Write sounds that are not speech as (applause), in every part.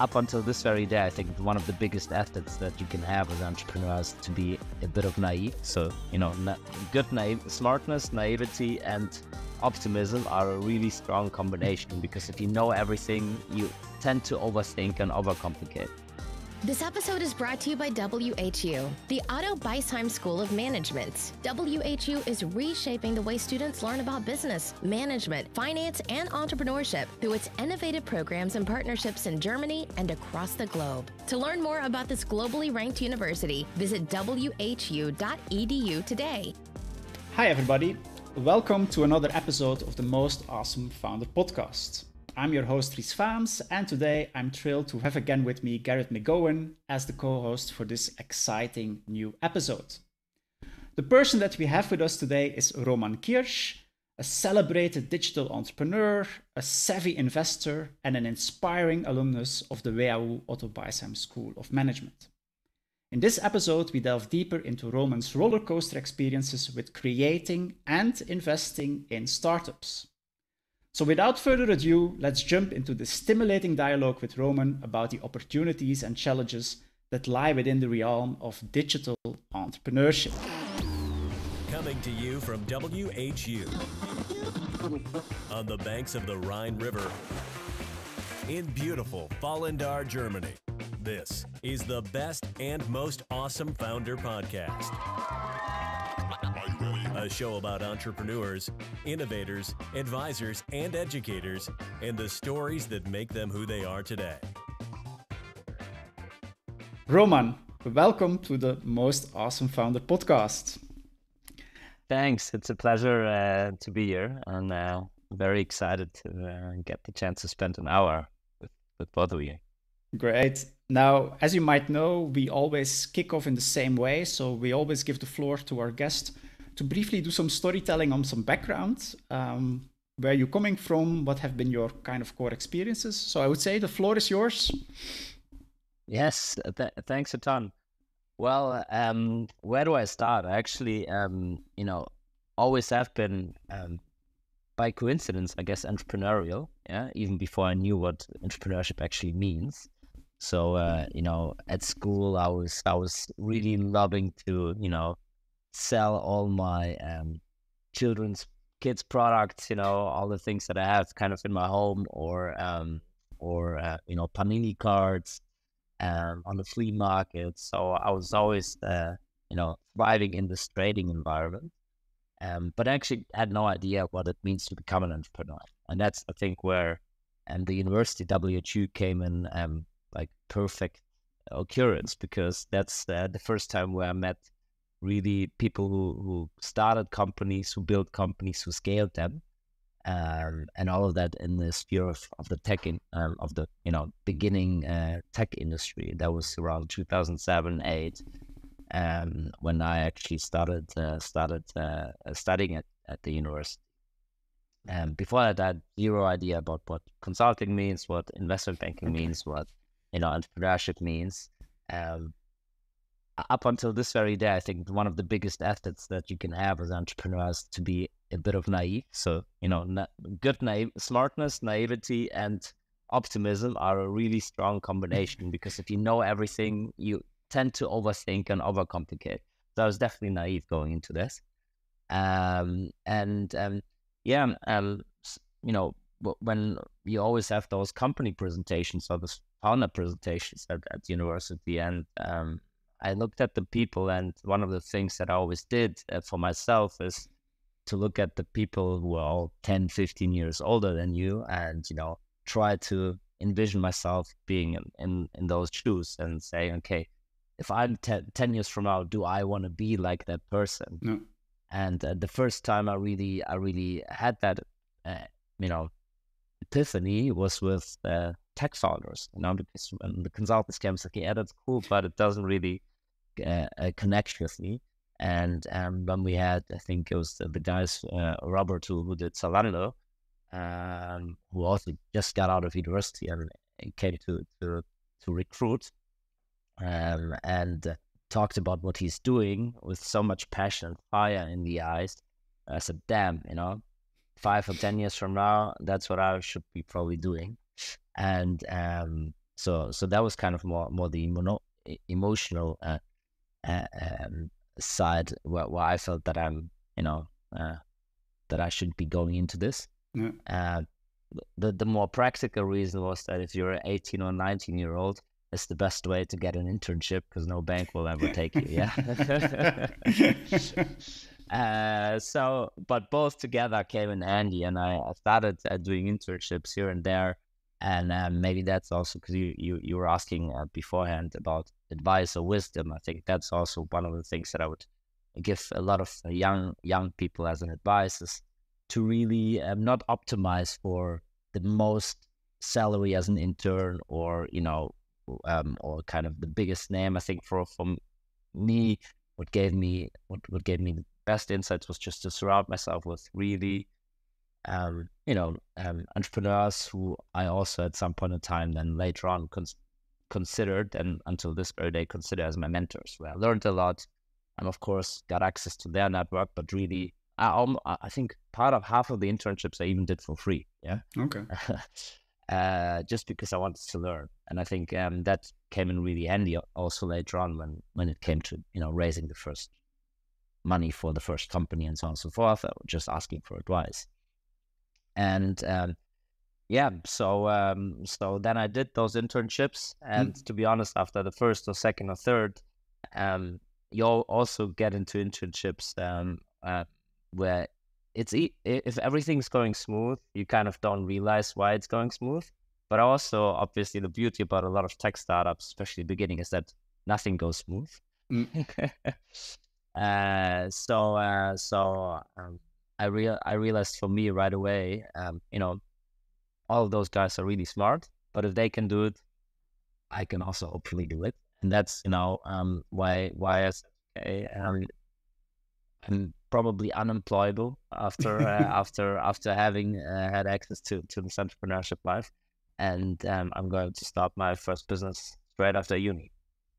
up until this very day, I think one of the biggest assets that you can have as entrepreneurs to be a bit of naive. So, you know, na- good naive, smartness, naivety, and optimism are a really strong combination because if you know everything, you tend to overthink and overcomplicate. This episode is brought to you by WHU, the Otto Beisheim School of Management. WHU is reshaping the way students learn about business, management, finance, and entrepreneurship through its innovative programs and partnerships in Germany and across the globe. To learn more about this globally ranked university, visit whu.edu today. Hi, everybody. Welcome to another episode of the Most Awesome Founder podcast. I'm your host, Dries Faems, and today I'm thrilled to have again with me Garrett McGowan as the co host for this exciting new episode. The person that we have with us today is Roman Kirsch, a celebrated digital entrepreneur, a savvy investor, and an inspiring alumnus of the WHU Otto School of Management. In this episode, we delve deeper into Roman's roller coaster experiences with creating and investing in startups. So, without further ado, let's jump into the stimulating dialogue with Roman about the opportunities and challenges that lie within the realm of digital entrepreneurship. Coming to you from WHU on the banks of the Rhine River in beautiful Vallendar, Germany. This is the best and most awesome founder podcast a show about entrepreneurs, innovators, advisors, and educators, and the stories that make them who they are today. Roman, welcome to the Most Awesome Founder podcast. Thanks. It's a pleasure uh, to be here, and uh, very excited to uh, get the chance to spend an hour with, with both of you. Great. Now, as you might know, we always kick off in the same way. So we always give the floor to our guest to briefly do some storytelling on some background, um, where you're coming from, what have been your kind of core experiences. So I would say the floor is yours. Yes, th- thanks a ton. Well, um, where do I start? I actually, um, you know, always have been, um, by coincidence, I guess, entrepreneurial. Yeah, even before I knew what entrepreneurship actually means. So, uh, you know, at school, I was I was really loving to, you know, sell all my um, children's kids products, you know, all the things that I have kind of in my home, or um, or uh, you know, panini cards um, on the flea market. So I was always, uh, you know, thriving in this trading environment. Um, but I actually had no idea what it means to become an entrepreneur, and that's I think where and um, the university WHU came in um, like perfect occurrence because that's uh, the first time where I met really people who, who started companies, who built companies, who scaled them, um, and all of that in the sphere of, of the tech in, um, of the you know beginning uh, tech industry. That was around 2007, eight, um, when I actually started uh, started uh, studying at, at the university. And before that, I had zero idea about what consulting means, what investment banking means, what you know entrepreneurship means. Um, up until this very day, I think one of the biggest assets that you can have as entrepreneurs to be a bit of naive. So, you know, na- good naive, smartness, naivety, and optimism are a really strong combination (laughs) because if you know everything, you tend to overthink and overcomplicate. So I was definitely naive going into this. Um, and um, yeah, um, you know, when you always have those company presentations or the founder presentations at, at university and um, I looked at the people, and one of the things that I always did uh, for myself is to look at the people who are all 10, 15 years older than you and, you know, try to envision myself being in, in, in those shoes and say, okay, if I'm 10, 10 years from now, do I want to be like that person? No. And uh, the first time I really, I really had that, uh, you know, epiphany was with uh, tech founders, you know, because when the consultants came, like, yeah, that's cool, but it doesn't really uh, uh, connect with me. And um, when we had, I think it was the, the guys, uh, Robert, who, who did Zalando, um, who also just got out of university and came to, to, to recruit um, and talked about what he's doing with so much passion and fire in the eyes. I said, damn, you know, five or ten years from now, that's what I should be probably doing. And um, so so that was kind of more more the mono- emotional uh, uh, um, side where, where I felt that I'm, you know, uh, that I should be going into this. Yeah. Uh, the the more practical reason was that if you're an 18 or 19 year old, it's the best way to get an internship because no bank will ever take you. Yeah. (laughs) (laughs) uh, so, but both together came in handy, and I, I started uh, doing internships here and there. And um, maybe that's also because you, you you were asking uh, beforehand about advice or wisdom. I think that's also one of the things that I would give a lot of uh, young young people as an advice is to really um, not optimize for the most salary as an intern or you know um, or kind of the biggest name. I think for for me, what gave me what what gave me the best insights was just to surround myself with really um, you know um, entrepreneurs who I also at some point in time then later on cons- considered and until this very day consider as my mentors. Where I learned a lot, and of course got access to their network, but really I, I think part of half of the internships I even did for free. Yeah. Okay. (laughs) uh, just because I wanted to learn, and I think um, that came in really handy also later on when when it came to you know raising the first money for the first company and so on and so forth, or just asking for advice. And um, yeah, so um, so then I did those internships, and mm. to be honest, after the first or second or third, um, you also get into internships um, uh, where it's e- if everything's going smooth, you kind of don't realize why it's going smooth. But also, obviously, the beauty about a lot of tech startups, especially beginning, is that nothing goes smooth. Mm. (laughs) uh, so, uh, so um, I real I realized for me right away, um, you know, all of those guys are really smart. But if they can do it, I can also hopefully do it. And that's you know um, why why I said okay, um, I'm probably unemployable after uh, (laughs) after after having uh, had access to to this entrepreneurship life, and um, I'm going to start my first business straight after uni.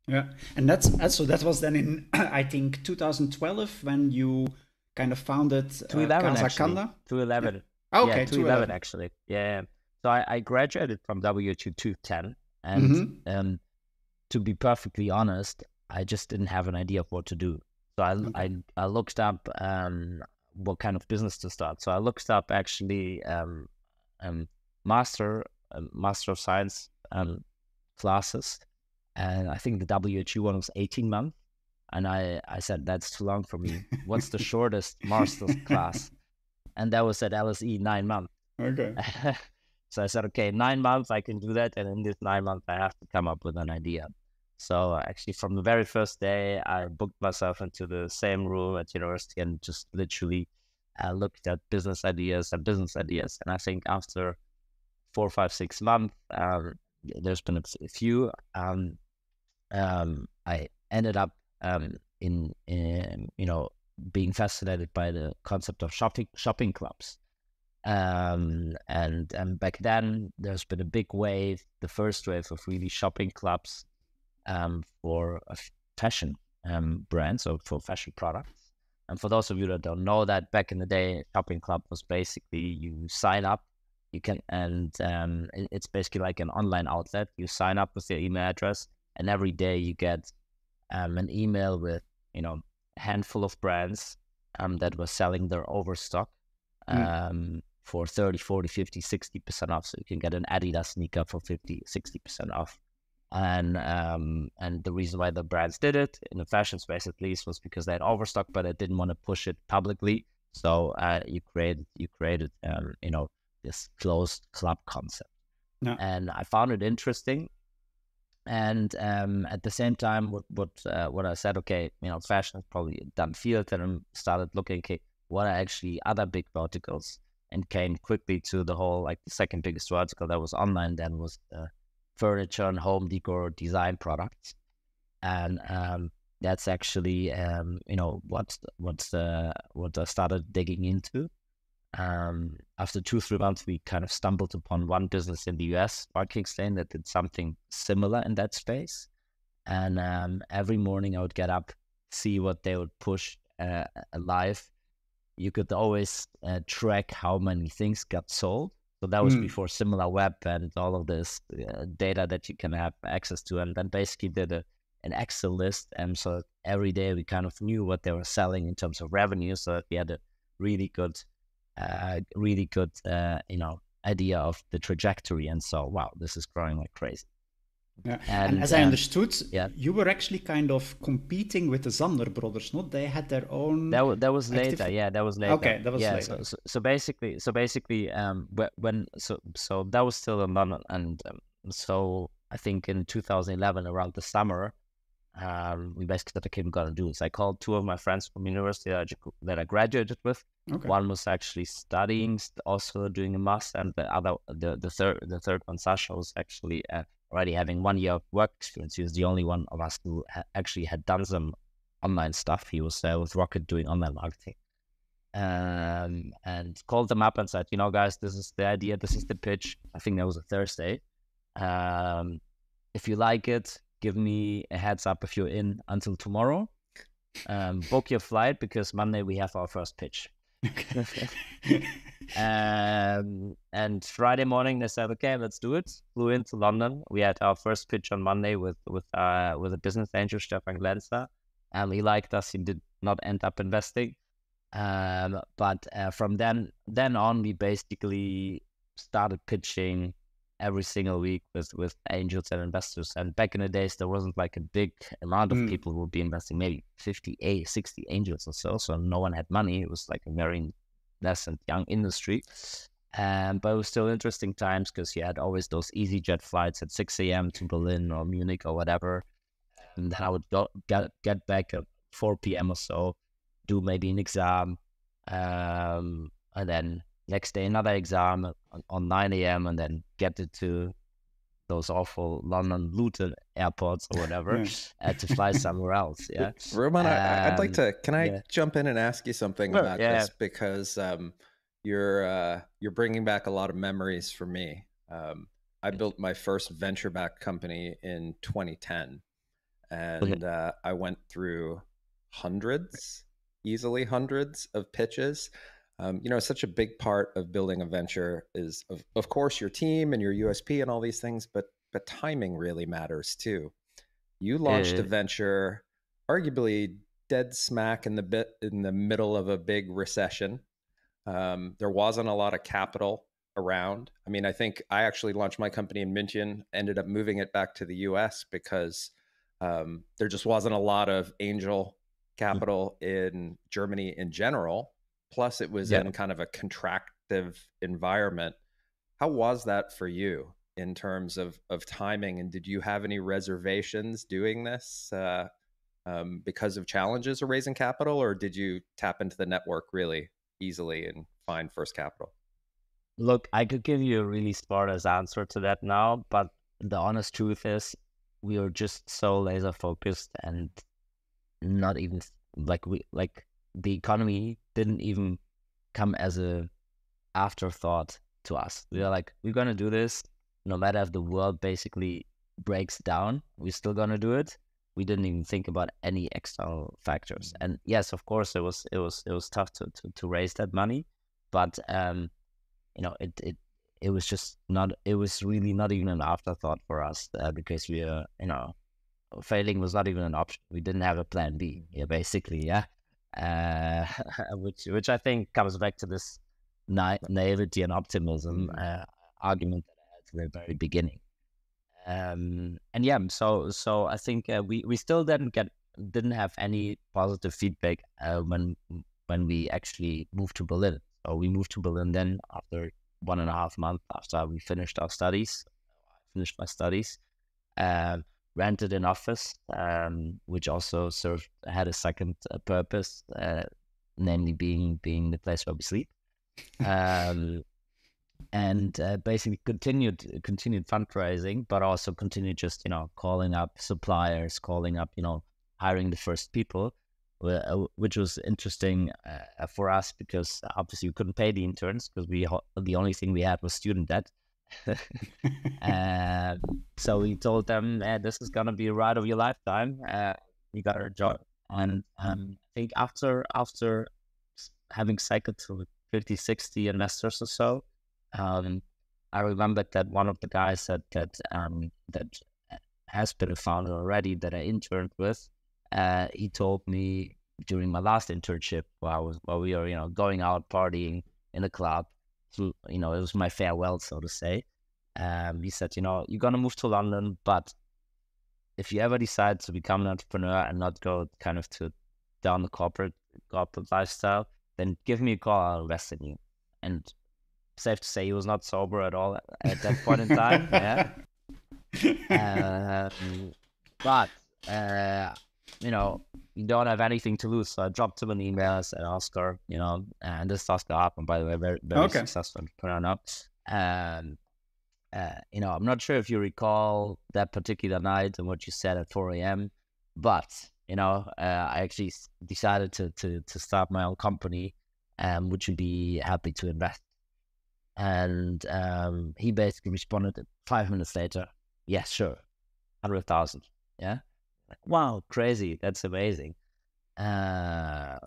Yeah, and that's so that was then in (clears throat) I think 2012 when you kind of founded uh, 2011 actually. 2011. Yeah. Oh, okay, yeah, 2011 actually. Yeah. So I, I graduated from WHU 210, and mm-hmm. um, to be perfectly honest, I just didn't have an idea of what to do. So I, okay. I, I looked up um, what kind of business to start. So I looked up actually um, um, master um, master of science um, classes, and I think the WHU one was eighteen months. And I, I said that's too long for me. What's the (laughs) shortest master's class? And that was at LSE nine months. Okay. (laughs) so I said, okay, nine months I can do that, and in this nine months I have to come up with an idea. So actually, from the very first day, I booked myself into the same room at university and just literally uh, looked at business ideas and business ideas. And I think after four, five, six months, um, there's been a few. Um, um, I ended up um, in, in, you know, being fascinated by the concept of shopping shopping clubs. Um, and and back then, there's been a big wave, the first wave of really shopping clubs um, for fashion um, brand, so for fashion products. And for those of you that don't know that, back in the day, Shopping Club was basically you sign up, you can, and um, it's basically like an online outlet. You sign up with your email address, and every day you get um, an email with, you know, a handful of brands um, that were selling their overstock mm. for 30, 40, 50, 60% off. So you can get an Adidas sneaker for 50, 60% off and um, and the reason why the brands did it in the fashion space at least was because they had overstock, but they didn't want to push it publicly. So uh, you created you created um, you know this closed club concept, no. and I found it interesting. And um, at the same time, what what uh, what I said, okay, you know, fashion is probably a done field, and I started looking, okay, what are actually other big verticals, and came quickly to the whole like the second biggest vertical that was online then was uh, furniture and home decor design products, and um, that's actually um, you know what's the what I started digging into. Um, after two three months, we kind of stumbled upon one business in the US, One Kings Lane, that did something similar in that space. And um, every morning, I would get up, see what they would push uh, live, you could always uh, track how many things got sold. So that was Mm. before SimilarWeb and all of this uh, data that you can have access to, and then basically did a, an Excel list. And so every day we kind of knew what they were selling in terms of revenue, so that we had a really good, uh, really good, uh, you know, idea of the trajectory. And so, wow, this is growing like crazy. Yeah. And, And, as I um, understood, yeah. you were actually kind of competing with the Samwer brothers, not? They had their own. That was that was later. active- Yeah, that was later. Okay, that was yeah, later. So, so, so basically, so basically, um, when so so that was still in London, and um, so I think in 2011, around the summer, um, we basically said, okay, we're gonna do this. I called two of my friends from university that I, that I graduated with. okay. One was actually studying, also doing a master, and the other, the the third, the third one, Sasha, was actually uh, already having one year of work experience. He was the only one of us who ha- actually had done some online stuff. He was uh, with Rocket doing online marketing, um, and called them up and said, you know, guys, this is the idea, this is the pitch. I think that was a Thursday. Um, if you like it, give me a heads up if you're in until tomorrow. Um, book your flight because Monday we have our first pitch. (laughs) Um, and Friday morning they said, okay, let's do it. Flew into London. We had our first pitch on Monday with with uh with a business angel, Stefan Glenzer. Um, he liked us. He did not end up investing. Um, but uh, from then then on, we basically started pitching every single week with with angels and investors. And back in the days, there wasn't like a big amount of Mm. people who would be investing, maybe 50, eh, 60 angels or so. So no one had money. It was like a very nascent young industry. Um, but it was still interesting times because you had always those easyJet flights at 6 a.m. to Berlin or Munich or whatever. And then I would go, get, get back at 4 p.m. or so, do maybe an exam. Um, and then next day, another exam on, on 9 a.m. and then get it to those awful London Luton airports or whatever Yeah. uh, to fly somewhere else. (laughs) Yeah. Roman, I, I'd like Um, to. Can I yeah. jump in and ask you something about yeah, this because um, you're uh, you're bringing back a lot of memories for me. Um, I built my first venture back company in 2010, and uh, I went through hundreds, easily hundreds of pitches. Um, you know, such a big part of building a venture is, of, of course, your team and your USP and all these things, but but timing really matters too. You launched a Uh, venture, arguably dead smack in the bit in the middle of a big recession. Um, there wasn't a lot of capital around. I mean, I think I actually launched my company in München, ended up moving it back to the US because um, there just wasn't a lot of angel capital in Germany in general. Plus, it was Yeah. in kind of a contractive environment. How was that for you in terms of of timing? And did you have any reservations doing this uh, um, because of challenges of raising capital, or did you tap into the network really easily and find first capital? Look, I could give you a really smartest answer to that now, but the honest truth is we are just so laser focused and not even like we like the economy didn't even come as a afterthought to us. We are like, we're gonna do this no matter if the world basically breaks down, we're still gonna do it. We didn't even think about any external factors. And yes, of course it was it was it was tough to to, to raise that money, but um you know, it it it was just not. It was really not even an afterthought for us uh, because we are, you know, failing was not even an option. We didn't have a plan B. Yeah, basically, yeah. Uh, (laughs) which which I think comes back to this na- naivety and optimism uh, argument that I had at the very beginning. Um, and yeah, so so I think uh, we we still didn't get didn't have any positive feedback uh, when when we actually moved to Berlin. So we moved to Berlin then after one and a half month after we finished our studies. I finished my studies. Um, rented an office, um, which also served had a second uh, purpose, uh, namely being being the place where we sleep. (laughs) Um, and uh, basically continued continued fundraising, but also continued just you know calling up suppliers, calling up you know hiring the first people, uh, which was interesting uh, for us because obviously we couldn't pay the interns because we the only thing we had was student debt. (laughs) uh, so we told them, eh, "This is gonna be a ride of your lifetime. Uh, you got a job." And um, I think after after having cycled to 50, 60 investors or so, um, I remembered that one of the guys that that um, that has been a founder already that I interned with, uh, he told me during my last internship while I was while we were you know going out partying in a club, you know it was my farewell so to say. Um, he said, you know, you're gonna move to London, but if you ever decide to become an entrepreneur and not go kind of to down the corporate corporate lifestyle, then give me a call. I'll invest in you. And safe to say, he was not sober at all at that point in time. yeah. (laughs) Um, but uh, you know, you don't have anything to lose. So I dropped him an email. and said, Oskar, you know, and this is Oskar Hartmann, by the way, very very okay. successful entrepreneur now. Um, uh, you know, I'm not sure if you recall that particular night and what you said at 4 a.m., but you know, uh, I actually decided to to to start my own company, um, which would be happy to invest. And um, he basically responded five minutes later, yes, sure, hundred thousand, yeah. Wow, crazy! That's amazing. Uh,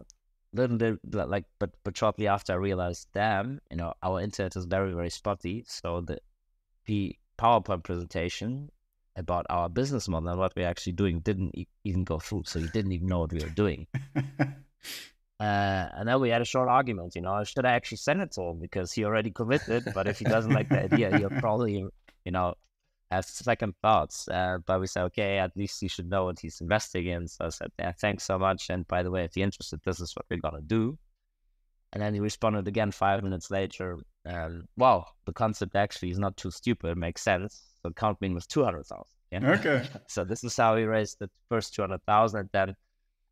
little bit like, but but shortly after, I realized, damn, you know, our internet is very very spotty, so the the PowerPoint presentation about our business model and what we're actually doing didn't e- even go through. So he didn't even know what we were doing. (laughs) uh, and then we had a short argument, you know, should I actually send it to him because he already committed, but if he doesn't like the idea, he'll probably, you know, have second thoughts. Uh, but we said, okay, at least he should know what he's investing in. So I said, yeah, thanks so much. And by the way, if you're interested, this is what we're going to do. And then he responded again five minutes later. And wow, the concept actually is not too stupid. It makes sense. So count me was 200,000. Yeah. Okay. (laughs) so this is how we raised the first 200,000. And then,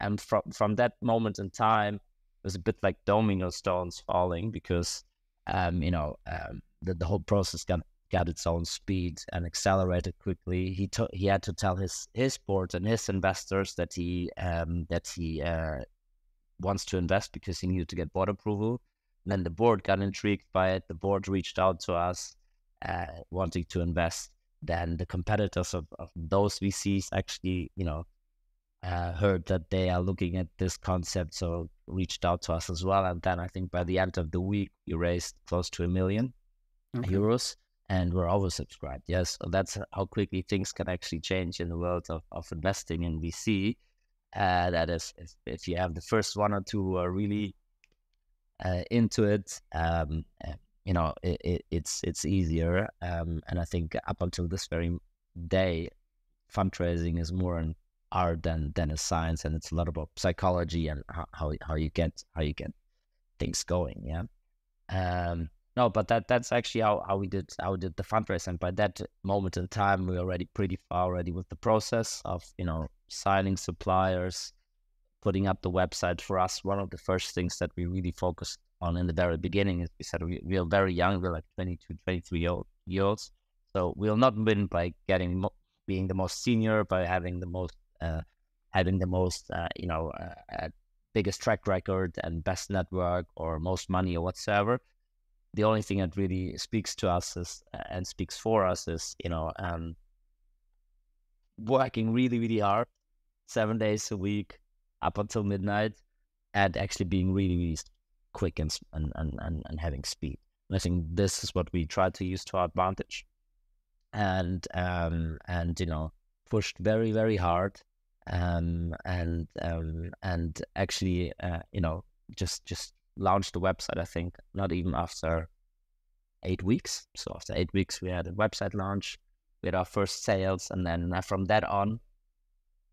and from, from that moment in time, it was a bit like domino stones falling because, um, you know, um, the, the whole process got got its own speed and accelerated quickly. He he had to tell his his board and his investors that he um, that he uh, wants to invest because he needed to get board approval. And then the board got intrigued by it. The board reached out to us, uh, wanting to invest. Then the competitors of, of those VCs actually, you know, uh, heard that they are looking at this concept, so reached out to us as well. And then I think by the end of the week, we raised close to a million okay. euros, and we're oversubscribed. Yes, so that's how quickly things can actually change in the world of, of investing in VC. Uh, that is, if, if, you have the first one or two who are really uh, into it, um, uh, you know, it, it, it's it's easier. Um, and I think up until this very day, fundraising is more an art than than a science, and it's a lot about psychology and how how, how you get how you get things going. Yeah. Um, no, but that that's actually how, how we did how we did the fundraise, and by that moment in time, we are already pretty far already with the process of you know signing suppliers, putting up the website. For us, one of the first things that we really focused on in the very beginning is we said we, we are very young, we're like 22, 23 year old, year olds, so we'll not win by getting being the most senior, by having the most uh, having the most uh, you know uh, uh biggest track record and best network or most money or whatsoever the only thing that really speaks to us is and speaks for us is you know um, working really really hard seven days a week up until midnight and actually being really really quick and and and, and having speed. And i think this is what we try to use to our advantage. And um and you know pushed very very hard um and um and actually uh, you know just just launched the website, I think, not even after eight weeks. So after eight weeks, we had a website launch, we had our first sales, and then uh, from that on,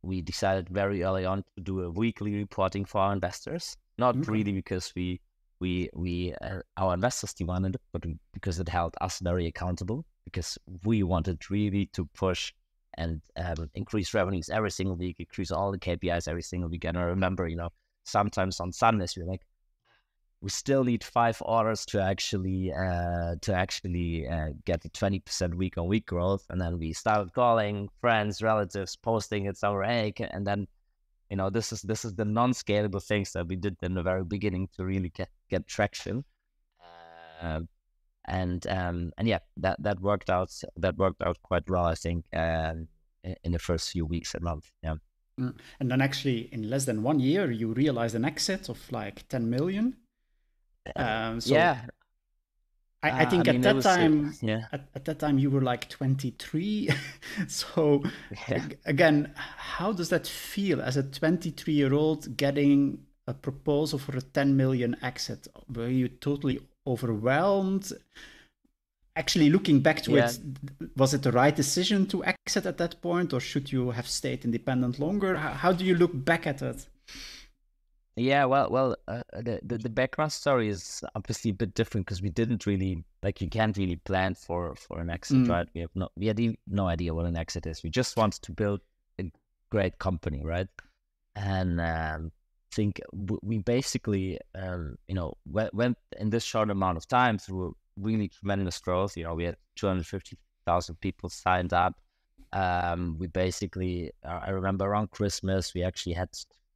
we decided very early on to do a weekly reporting for our investors. Not okay. really because we we we uh, our investors demanded it, but because it held us very accountable. Because we wanted really to push and um, increase revenues every single week, increase all the KPIs every single week. And I remember, you know, sometimes on Sundays we're like, we still need five orders to actually uh, to actually uh, get the 20% week on week growth and then we started calling friends relatives posting it somewhere hey and then you know this is this is the non-scalable things that we did in the very beginning to really get get traction uh, and um, and yeah that that worked out that worked out quite well i think uh, in the first few weeks and months yeah Mm. And then actually, in less than one year, you realized an exit of like 10 million. Um, so yeah. I, I uh, think uh, I mean, at that was, time, yeah. At, at, that time, you were like 23. (laughs) so (laughs) yeah. again, how does that feel as a 23 year old getting a proposal for a 10 million exit? Were you totally overwhelmed? actually looking back to yeah. it was it the right decision to exit at that point or should you have stayed independent longer how, how do you look back at it yeah well well uh, the, the, the background story is obviously a bit different because we didn't really like you can't really plan for for an exit mm. right we have no we had no idea what an exit is we just wanted to build a great company right and um, think we basically um, you know went, went in this short amount of time through really tremendous growth. You know, we had 250,000 people signed up. Um, we basically, uh, I remember around Christmas, we actually had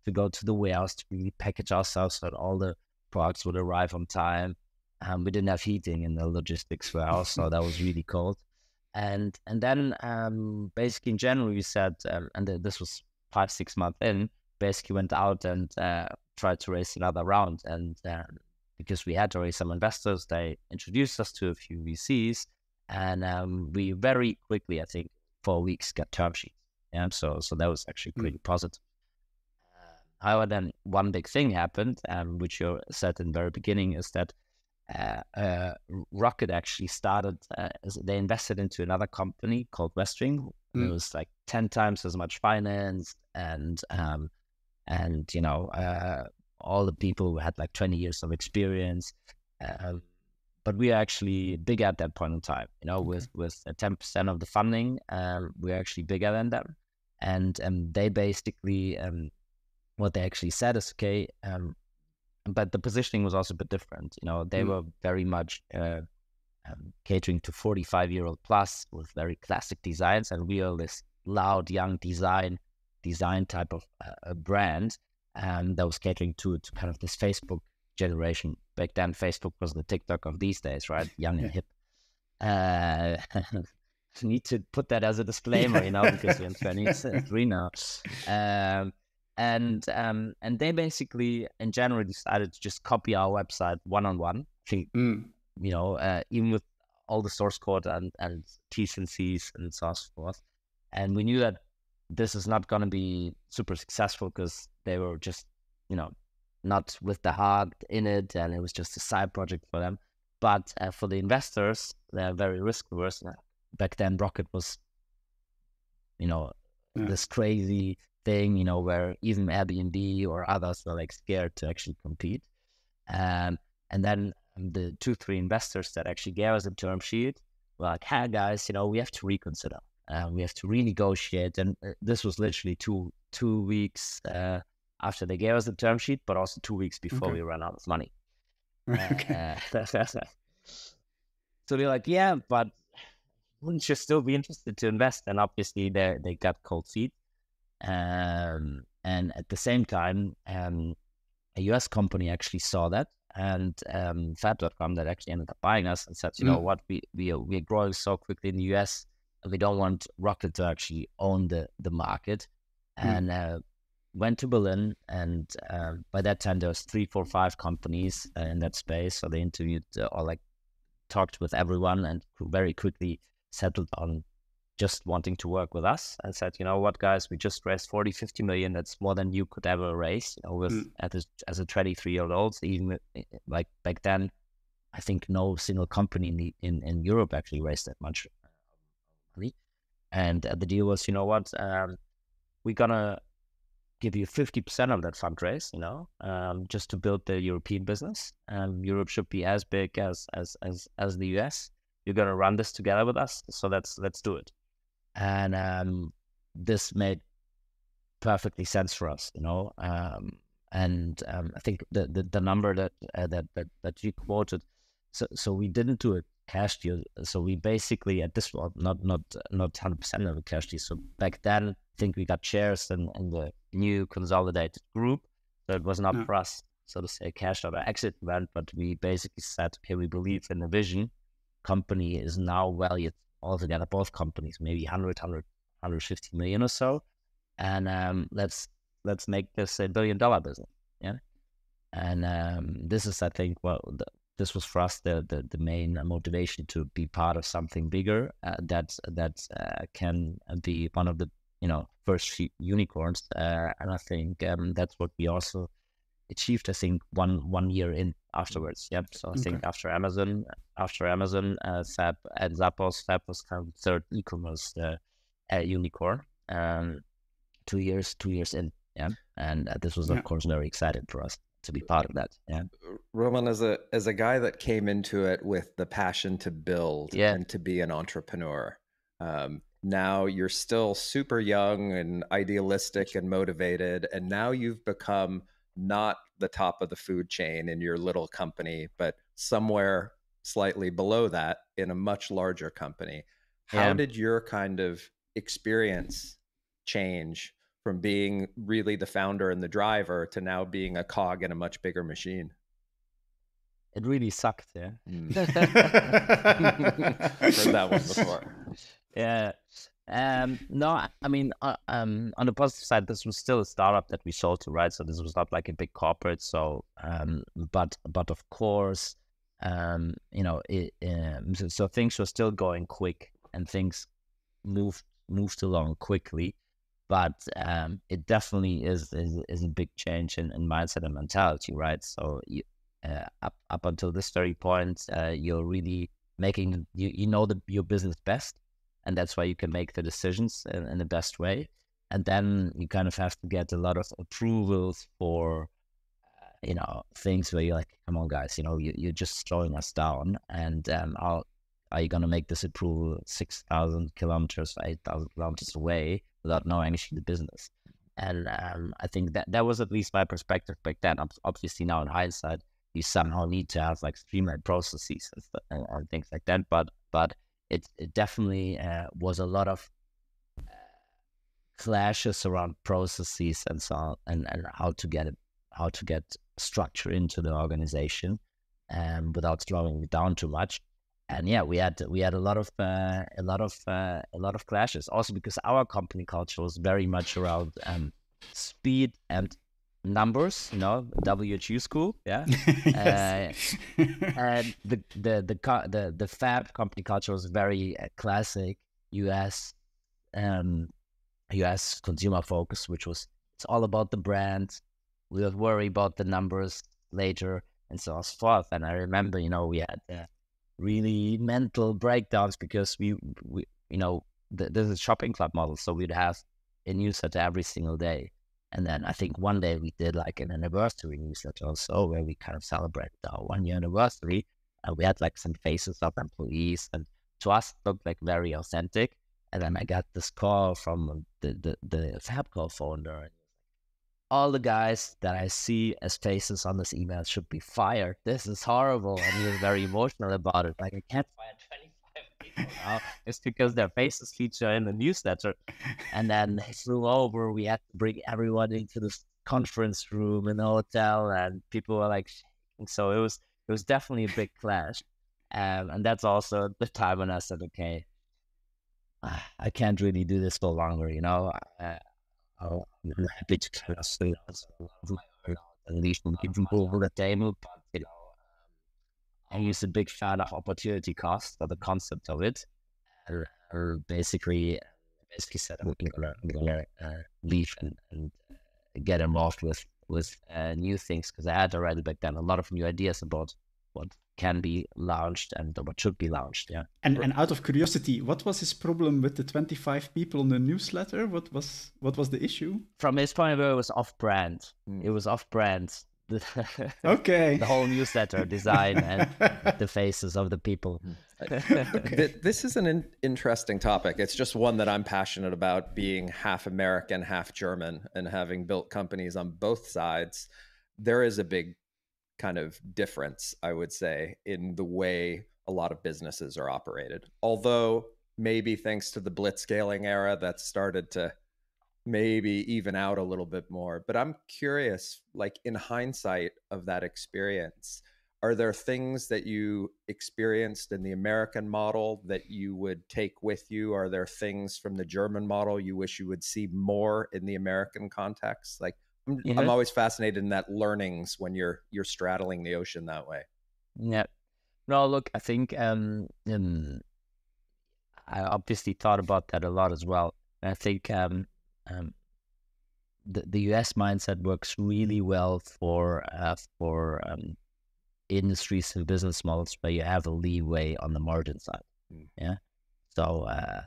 to go to the warehouse to really package ourselves so that all the products would arrive on time. Um, we didn't have heating in the logistics warehouse, so that was really (laughs) cold. And and then um, basically in January we said, um, and this was five six months in, basically went out and uh, tried to raise another round, and uh, because we had already some investors. They introduced us to a few VCs, and um, we very quickly, I think, four weeks got term sheets. Yeah, so so that was actually pretty mm. positive. Uh, however, then one big thing happened, um, which you said in the very beginning, is that uh, uh, Rocket actually started. Uh, they invested into another company called Westwing. Mm. It was like ten times as much finance, and um, and you know uh, all the people who had like 20 years of experience. Uh, but we are actually bigger at that point in time, you know, okay. with, with 10% of the funding, uh, we're actually bigger than them. And um, they basically, um, what they actually said is, okay, um, but the positioning was also a bit different. You know, they mm. were very much uh, um, catering to 45 year old plus with very classic designs. And we are this loud, young design, design type of uh, brand and that was catering to to kind of this Facebook generation. Back then, Facebook was the TikTok of these days, right? Young and hip. Uh, (laughs) need to put that as a disclaimer, you know, because we're in 23 now. Um, and um, and they basically in January decided to just copy our website one on one. you know, uh, even with all the source code and and T's and C's and so forth. And we knew that this is not going to be super successful because they were just, you know, not with the heart in it, and it was just a side project for them. But uh, for the investors, they're very risk averse. Back then, Rocket was, you know, yeah. this crazy thing, you know, where even Airbnb or others were like scared to actually compete. Um, and then the two, three investors that actually gave us a term sheet were like, hey guys, you know, we have to reconsider. Uh, we have to renegotiate. And uh, this was literally two two weeks uh, after they gave us the term sheet, but also two weeks before okay. we ran out of money. (laughs) okay. Uh, (laughs) so they're like, yeah, but wouldn't you still be interested to invest? And obviously, they they got cold feet. Um, and at the same time, um, a US company actually saw that, and um, Fab.com that actually ended up buying us and said, you mm. know what, we we are, we are growing so quickly in the US, we don't want Rocket to actually own the the market, mm. and uh, went to Berlin, and uh, by that time there was three, four, five companies uh, in that space. So they interviewed uh, or like talked with everyone, and very quickly settled on just wanting to work with us and said, you know what, guys, we just raised 40, 50 million. That's more than you could ever raise. You know, with mm. as, as a 23 year old, even eh, like back then, I think no single company in, the, in, in Europe actually raised that much money. And uh, the deal was, you know what, um, we're gonna give you 50% of that fundraise, you know, um, just to build the European business. Um, Europe should be as big as, as, as, as the US. You're going to run this together with us. So let's, let's do it. And, um, this made perfectly sense for us, you know, um, and, um, I think the, the, the number that, uh, that, that, that you quoted, so, so we didn't do a cash deal. So we basically at this point, not, not, not 100% of a cash deal. So back then, I think we got shares in, in the new consolidated group. So it was not yeah. for us, so to say, cash out or exit event, but we basically said, okay, we believe in the vision. Company is now valued altogether, both companies, maybe 100, 100, 150 million or so. and um, let's let's make this a billion dollar business. Yeah, and um, this is, I think, well, the, this was for us the, the, the main motivation to be part of something bigger uh, that that uh, can be one of the you know first unicorns, uh, and I think um, that's what we also achieved. I think one one year in afterwards. Yep. So I okay. think after Amazon, after Amazon, uh, Fab and Zappos, Fab was kind of third e-commerce uh, uh, unicorn. Um, two years, two years in. Yeah, and uh, this was of yeah. course very exciting for us to be part of that. Yeah. Roman, as a as a guy that came into it with the passion to build yeah. and to be an entrepreneur, um, now you're still super young and idealistic and motivated, and now you've become not the top of the food chain in your little company, but somewhere slightly below that in a much larger company. How yeah. did your kind of experience change from being really the founder and the driver to now being a cog in a much bigger machine? It really sucked, yeah. Mm. (laughs) (laughs) Heard that one before. Yeah. Um, no, I mean, uh, um, on the positive side, this was still a startup that we sold to, right? So this was not like a big corporate. So, um, but but of course, um, you know, it, um, so, so things were still going quick and things moved moved along quickly but um, it definitely is, is, is a big change in, in mindset and mentality, right? So you, uh, up up until this very point, uh, you're really making you you know the, your business best, and that's why you can make the decisions in, in the best way. And then you kind of have to get a lot of approvals for uh, you know things where you're like, come on, guys, you know you, you're just slowing us down, and um, I'll, are you gonna make this approval six thousand kilometers, eight thousand kilometers away? without knowing actually the business. And um, I think that that was at least my perspective back then. Obviously, now in hindsight, you somehow need to have like streamlined processes and, and, and things like that. But but it it definitely uh, was a lot of uh, clashes around processes and so on, and, and how to get it, how to get structure into the organization, um, without slowing it down too much and yeah, we had we had a lot of uh, a lot of uh, a lot of clashes. Also because our company culture was very much around um, speed and numbers. You know, WHU school, yeah. (laughs) uh, and the the the the the Fab company culture was very uh, classic US um, US consumer focus, which was it's all about the brand. We would worry about the numbers later and so on and so forth. And I remember, you know, we had uh, really mental breakdowns because we, we you know, th- there's a shopping club model, so we'd have a newsletter every single day. And then I think one day we did like an anniversary newsletter also where we kind of celebrated our one year anniversary. And we had like some faces of employees and to us it looked like very authentic. And then I got this call from the the, the Fabco founder all the guys that I see as faces on this email should be fired. This is horrible. And he was very emotional about it. Like, I can't fire 25 It's because their faces feature in the newsletter. And then he flew over. We had to bring everyone into this conference room in the hotel, and people were like, shaking. so it was it was definitely a big clash. Um, and that's also the time when I said, okay, I can't really do this for longer, you know. I'm happy to kind of least give over the table, but you know, a big fan of opportunity cost, or the concept of it. Or basically, basically said I'm gonna, I'm gonna uh, leave and, and uh, get involved with with uh, new things because I had already back then a lot of new ideas about what can be launched and what should be launched. Yeah. And and out of curiosity, what was his problem with the 25 people on the newsletter? What was what was the issue? From his point of view, it was off brand. Mm. It was off brand. Okay. (laughs) the whole newsletter design and the faces of the people. (laughs) okay. This is an in- interesting topic. It's just one that I'm passionate about being half American, half German, and having built companies on both sides. There is a big kind of difference, I would say, in the way a lot of businesses are operated. Although maybe thanks to the blitzscaling era that started to maybe even out a little bit more. But I'm curious, like in hindsight of that experience, are there things that you experienced in the American model that you would take with you? Are there things from the German model you wish you would see more in the American context? Like I'm, I'm Mhm. always fascinated in that learnings when you're you're straddling the ocean that way. Yeah. No, look, I think um, um I obviously thought about that a lot as well. I think um, um, the the US mindset works really well for uh, for um, industries and business models where you have a leeway on the margin side. Mm. Yeah. So uh,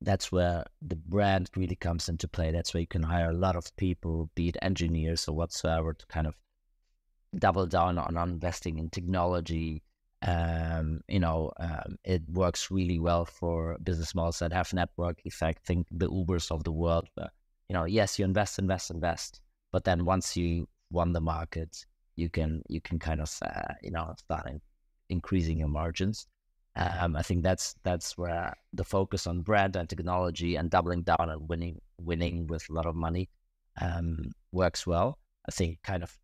that's where the brand really comes into play. That's where you can hire a lot of people, be it engineers or whatsoever, to kind of double down on investing in technology. Um, you know, um, it works really well for business models that have network effect. Think the Ubers of the world, you know, yes, you invest, invest, invest, but then once you won the market, you can you can kind of uh, you know start in, increasing your margins. Um, I think that's that's where the focus on brand and technology and doubling down and winning winning with a lot of money um, works well. I think kind of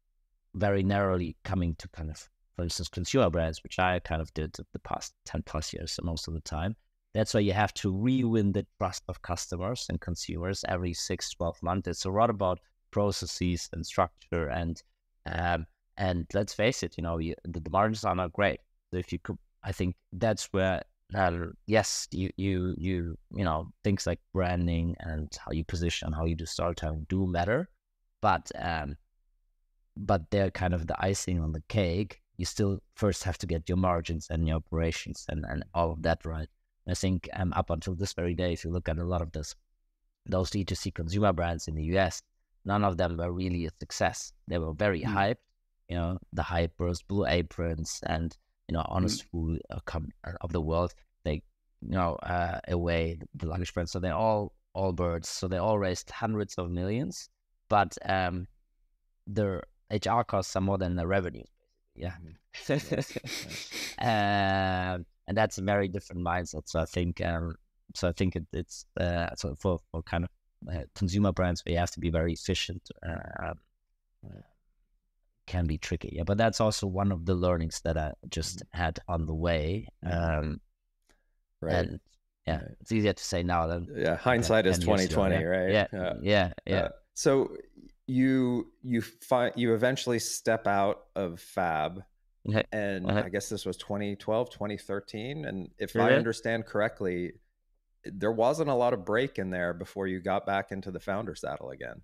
very narrowly coming to kind of, for instance, consumer brands, which I kind of did the past 10 plus years most of the time. That's why you have to re-win the trust of customers and consumers every six, 12 months. It's a lot about processes and structure and um, and let's face it, you know, you, the, the margins are not great. So if you could, I think that's where uh, yes, you you you you know things like branding and how you position, how you do storytelling do matter, but um, but they're kind of the icing on the cake. You still first have to get your margins and your operations and, and all of that right. And I think um, up until this very day, if you look at a lot of this, those D2C consumer brands in the US, none of them were really a success. They were very Mm. hyped, you know, the Hypers, Blue Aprons, and you know, Honest Food uh, uh, of the world. They, you know, uh, away the luggage brands. So they're all Allbirds. So they all raised hundreds of millions, but um, their HR costs are more than the revenues. Yeah. (laughs) um, and that's a very different mindset. So I think, um, so I think it, it's uh, so for for kind of uh, consumer brands, we have to be very efficient. Uh, can be tricky. Yeah, but that's also one of the learnings that I just had on the way. Um, Right. and yeah, Right. it's easier to say now than yeah. Hindsight is 10 years twenty twenty, yeah. right? Yeah, Uh, yeah, yeah. Uh, so you you find you eventually step out of Fab, and Uh-huh. I guess this was 2012, 2013, and if Yeah. I understand correctly, there wasn't a lot of break in there before you got back into the founder saddle again.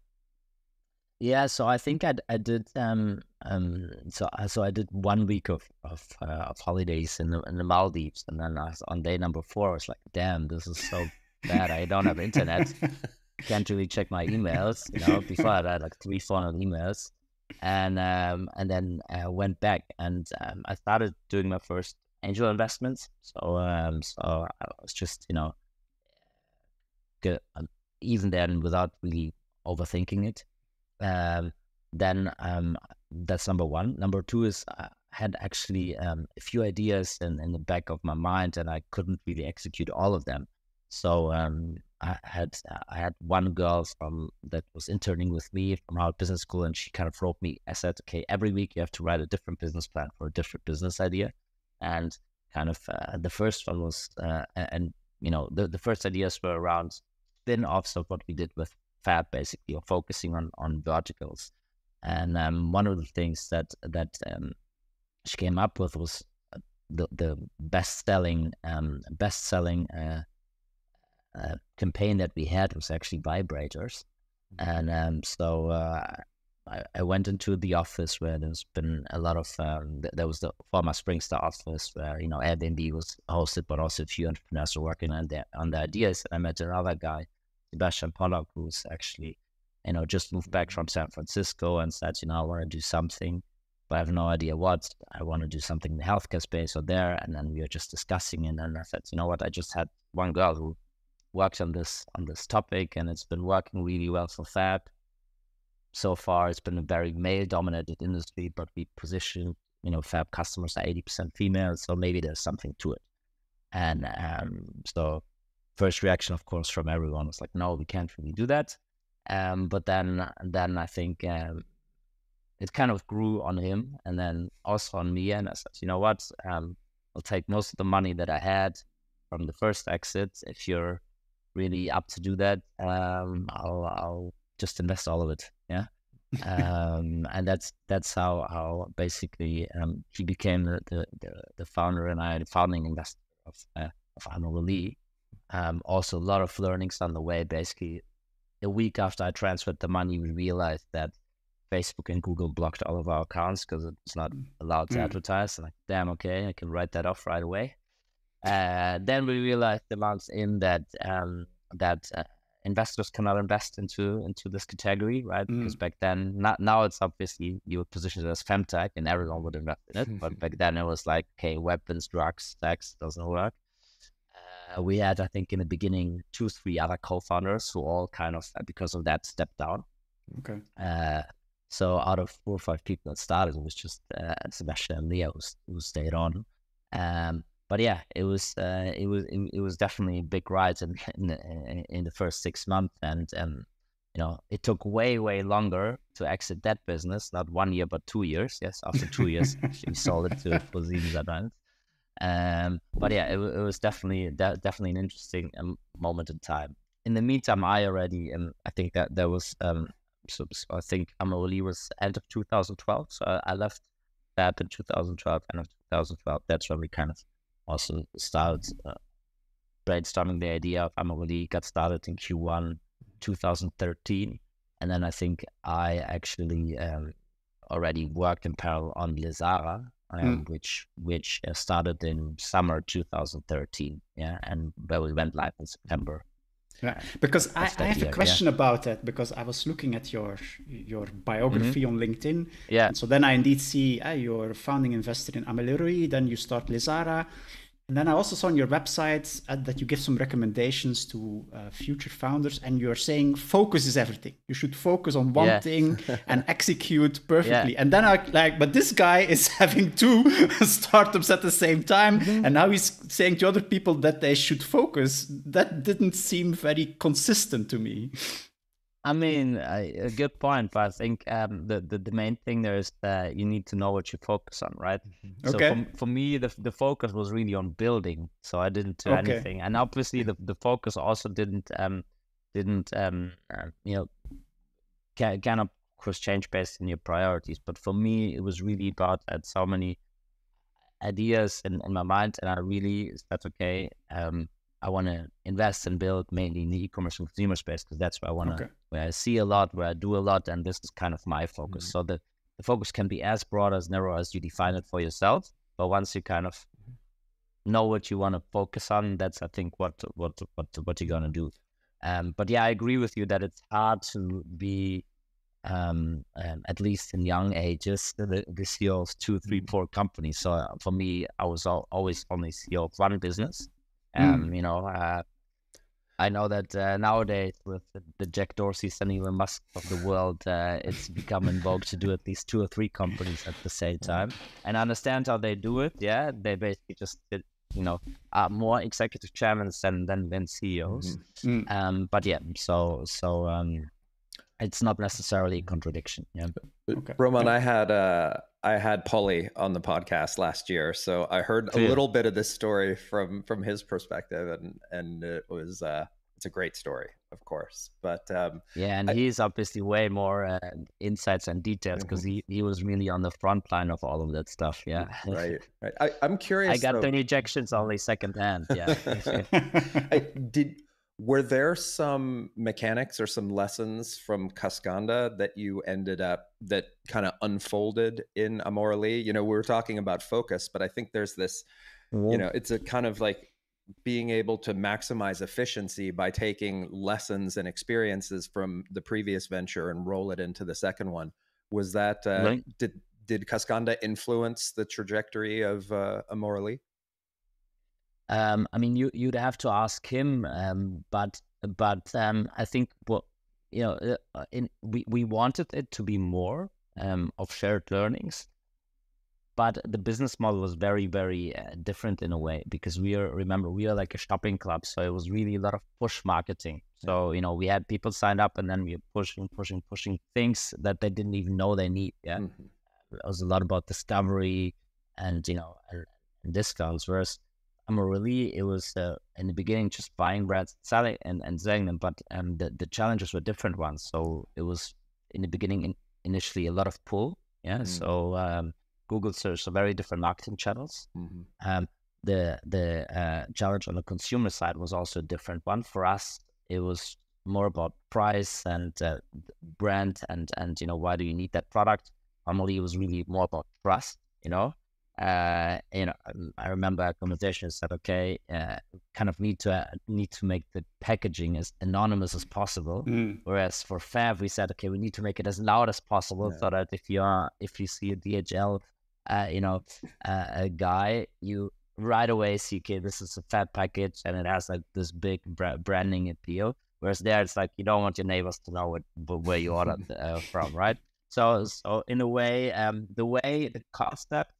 Yeah, so I think I, I did um um so I- so I did one week of of, uh, of holidays in the in the Maldives, and then I was on day number four. I was like, "Damn, this is so bad. I don't have internet. (laughs) Can't really check my emails. You know, before I had like three, four hundred emails, and um and then I went back and um, I started doing my first angel investments. So um so I was just you know good um, even then without really overthinking it um, then um, that's number one. Number two is I had actually um, a few ideas in, in the back of my mind, and I couldn't really execute all of them. So um, I had I had one girl from that was interning with me from our Business School, and she kind of wrote me. I said, "Okay, every week you have to write a different business plan for a different business idea," and kind of uh, the first one was, uh, and you know, the the first ideas were around spin-offs of what we did with fab basically or focusing on on verticals and um, one of the things that that um, she came up with was uh, the the best selling um, best selling uh, uh, campaign that we had was actually vibrators. And um, so uh, I, I went into the office where there's been a lot of um, th- there was the former Springstar office where you know Airbnb was hosted but also a few entrepreneurs were working on their on the ideas. And I met another guy Sebastian Pollok, who's actually, you know, just moved back from San Francisco and said, you know, I want to do something, but I have no idea what. I want to do something in the healthcare space or there. And then we were just discussing, and then I said, you know what, I just had one girl who worked on this on this topic, and it's been working really well for Fab. So far, it's been a very male-dominated industry, but we position, you know, Fab customers are eighty percent female, so maybe there's something to it. And um, so first reaction, of course, from everyone was like, "No, we can't really do that." Um, but then, then I think um, it kind of grew on him and then also on me. And I said, you know what? Um, I'll take most of the money that I had from the first exit. If you're really up to do that, um, I'll, I'll just invest all of it. Yeah. um, and that's that's how how basically um, he became the, the, the, founder and I the founding investor of uh, of Amorelie. Um, also, a lot of learnings on the way. Basically, a week after I transferred the money, we realized that Facebook and Google blocked all of our accounts because it's not mm. allowed to mm. advertise. And like, damn, okay, I can write that off right away. Uh, then we realized the months in that um, that uh, investors cannot invest into into this category, right? Mm. Because back then, not now it's obviously you were positioned as femtech and everyone would invest in it, (laughs) but back then it was like, okay, weapons, drugs, sex doesn't work. Uh, we had, I think, in the beginning, two, three other co-founders who all kind of, because of that, stepped down. Okay. Uh, so out of four or five people that started, it was just uh, Sebastian and Lea who, who stayed on. Um, but yeah, it was uh, it was it, it, was definitely a big ride in (laughs) in the, in the first six months, and um, you know it took way way longer to exit that business, not one year but two years. Yes, after two years, we (laughs) sold it to ProSiebenSat.1. Um, but yeah, it, it was definitely de- definitely an interesting um, moment in time. In the meantime, I already and I think that there was um, so, so I think Amorelie was end of 2012, so I, I left that in 2012, end of 2012. That's when we kind of also started uh, brainstorming the idea of Amorelie. Got started in Q1 2013, and then I think I actually um, already worked in parallel on Lesara, um, mm. which which uh, started in summer 2013. Yeah, and where we went live in September. Yeah, because I, I, have year, a question yeah. about that because I was looking at your your biography mm-hmm. on LinkedIn. Yeah. so then I indeed see uh, you're founding investor in Amorelie, then you start Lesara, and then I also saw on your website uh, that you give some recommendations to uh, future founders, and you're saying focus is everything. You should focus on one yeah. thing and (laughs) execute perfectly. Yeah. And then I like, but this guy (laughs) is having two (laughs) startups at the same time, mm-hmm. and now he's saying to other people that they should focus. That didn't seem very consistent to me. I mean, a good point, but I think um, the, the, the main thing there is that you need to know what you focus on, right? Mm-hmm. Okay. So for, for me, the the focus was really on building, so I didn't do okay. anything, and obviously the, the focus also didn't um didn't um uh, you know can can of course change based on your priorities, but for me it was really about I had so many ideas in, in my mind, and I really that's okay. Um, I want to invest and build mainly in the e-commerce and consumer space because that's where I want to, okay. where I see a lot, where I do a lot, and this is kind of my focus. Mm-hmm. So the, the focus can be as broad as narrow as you define it for yourself. But once you kind of mm-hmm. know what you want to focus on, that's I think what what what what you're gonna do. Um, but yeah, I agree with you that it's hard to be, um, um, at least in young ages, the, the CEO of two, three, mm-hmm. four companies. So uh, for me, I was all, always only CEO of one business. Um, mm. You know, uh, I know that uh, nowadays with the Jack Dorseys and Elon Musk of the world, uh, it's become in vogue to do at least two or three companies at the same time. And I understand how they do it. Yeah, they basically just did, you know, are more executive chairmen than than, than CEOs. Mm-hmm. Mm. Um, but yeah, so so um, it's not necessarily a contradiction. Yeah. Okay. Roman, I had uh, I had Polly on the podcast last year, so I heard a little bit of this story from from his perspective, and and it was uh, it's a great story, of course. But um, yeah, and I, he's obviously way more uh, insights and details because mm-hmm. he, he was really on the front line of all of that stuff. Yeah, right. right. (laughs) I, am curious. I got though, the injections only secondhand. Yeah. (laughs) I, did were there some mechanics or some lessons from Casacanda that you ended up that kind of unfolded in Amorelie? You know, we were talking about focus, but I think there's this, you know, it's a kind of like being able to maximize efficiency by taking lessons and experiences from the previous venture and roll it into the second one. Was that uh, right. did did Casacanda influence the trajectory of uh, Amorelie? Um, I mean, you you'd have to ask him, um, but but um, I think what you know, uh, uh, in we we wanted it to be more um, of shared learnings, but the business model was very very uh, different in a way because we are remember we are like a shopping club so it was really a lot of push marketing. So you know we had people sign up and then we were pushing pushing pushing things that they didn't even know they need yeah? Mm-hmm. it was a lot about discovery and you know and, and discounts whereas Amorelie, it was uh, in the beginning just buying brands, selling and, and selling them, but um, the, the challenges were different ones. So it was in the beginning in, initially a lot of pull. Yeah. Mm. So um, Google search, so very different marketing channels. Mm-hmm. Um, the the uh, challenge on the consumer side was also a different one. For us, it was more about price and uh, brand and and you know why do you need that product. Normally, it was really more about trust. You know, uh, you know, um, I remember a conversation said, okay, uh, kind of need to uh, need to make the packaging as anonymous as possible. Mm. Whereas for Fab, we said, okay, we need to make it as loud as possible, yeah. so that if you are if you see a DHL, uh, you know, uh, a guy, you right away see, okay, this is a Fab package, and it has like this big bra- branding appeal. Whereas there, it's like you don't want your neighbors to know what, where you ordered uh, from, right? So, so in a way, um, the way the cost concept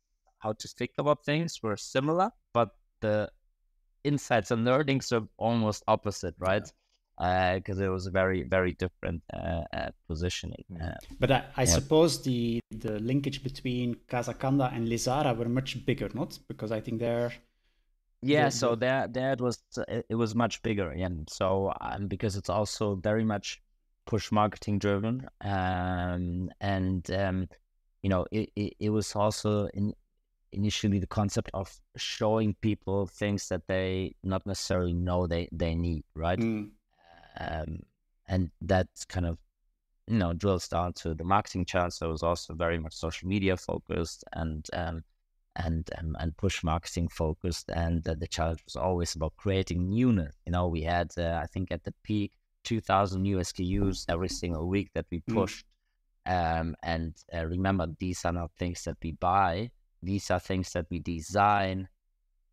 how to think about things were similar, but the insights and learnings are almost opposite, right? Because yeah. uh, it was a very, very different uh, uh, positioning. Mm. Uh, but I, I yeah. suppose the the linkage between Casacanda and Lesara were much bigger, not? Because I think they're yeah, so there, there it was, it was much bigger, and so um, because it's also very much push marketing driven, um, and um, you know, it, it, it was also in initially the concept of showing people things that they not necessarily know they they need, right? Mm. Um, and that kind of you know drills down to the marketing channel. So it was also very much social media focused and um, and um, and push marketing focused. And uh, the challenge was always about creating newness. You know, we had uh, I think at the peak 2,000 new SKUs every single week that we mm. pushed. Mm. Um, and uh, remember, these are not things that we buy these are things that we design,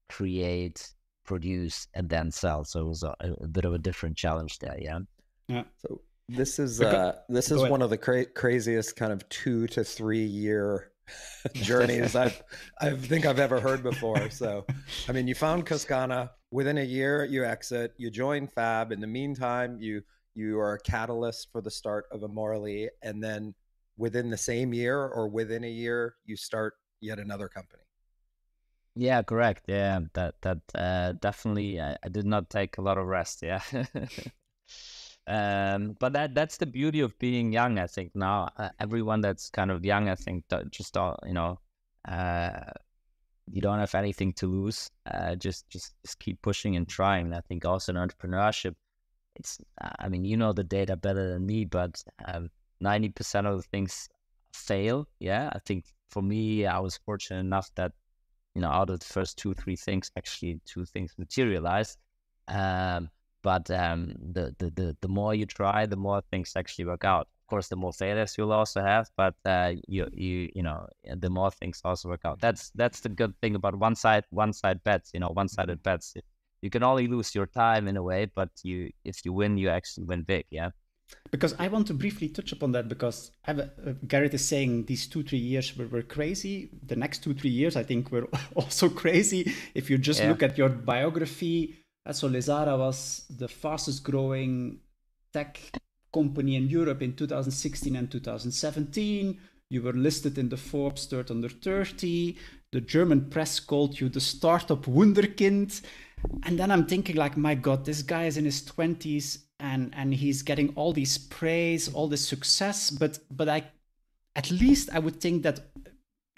create, produce, and then sell. So it was a, a bit of a different challenge there. Yeah. Yeah. So this is uh, this is one of the cra- craziest kind of two to three year (laughs) journeys I've I think I've ever heard before. So, I mean, you found Casacanda within a year, you exit, you join Fab. In the meantime, you you are a catalyst for the start of Amorelie, and then within the same year or within a year, you start yet another company. Yeah, correct. Yeah, that that uh, definitely. I, I, did not take a lot of rest. Yeah, (laughs) um, but that that's the beauty of being young. I think now uh, everyone that's kind of young, I think, just all you know, uh, you don't have anything to lose. Uh, just just just keep pushing and trying. I think also in entrepreneurship, it's. I mean, you know the data better than me, but um, ninety um, percent of the things fail. Yeah, I think for me, I was fortunate enough that you know out of the first two three things, actually two things materialized. Um, but um, the, the the the more you try, the more things actually work out. Of course, the more failures you'll also have, but uh, you you you know the more things also work out. That's that's the good thing about one side one side bets. You know, one sided bets. You can only lose your time in a way, but you if you win, you actually win big. Yeah. Because I want to briefly touch upon that because uh, Garrett is saying these two, three years were, were crazy. The next two, three years, I think, were (laughs) also crazy. If you just yeah. look at your biography, so Lesara was the fastest growing tech company in Europe in 2016 and 2017. You were listed in the Forbes 30 under 30. The German press called you the startup wunderkind. And then I'm thinking, like, my God, this guy is in his 20s and and he's getting all this praise all this success but but i at least i would think that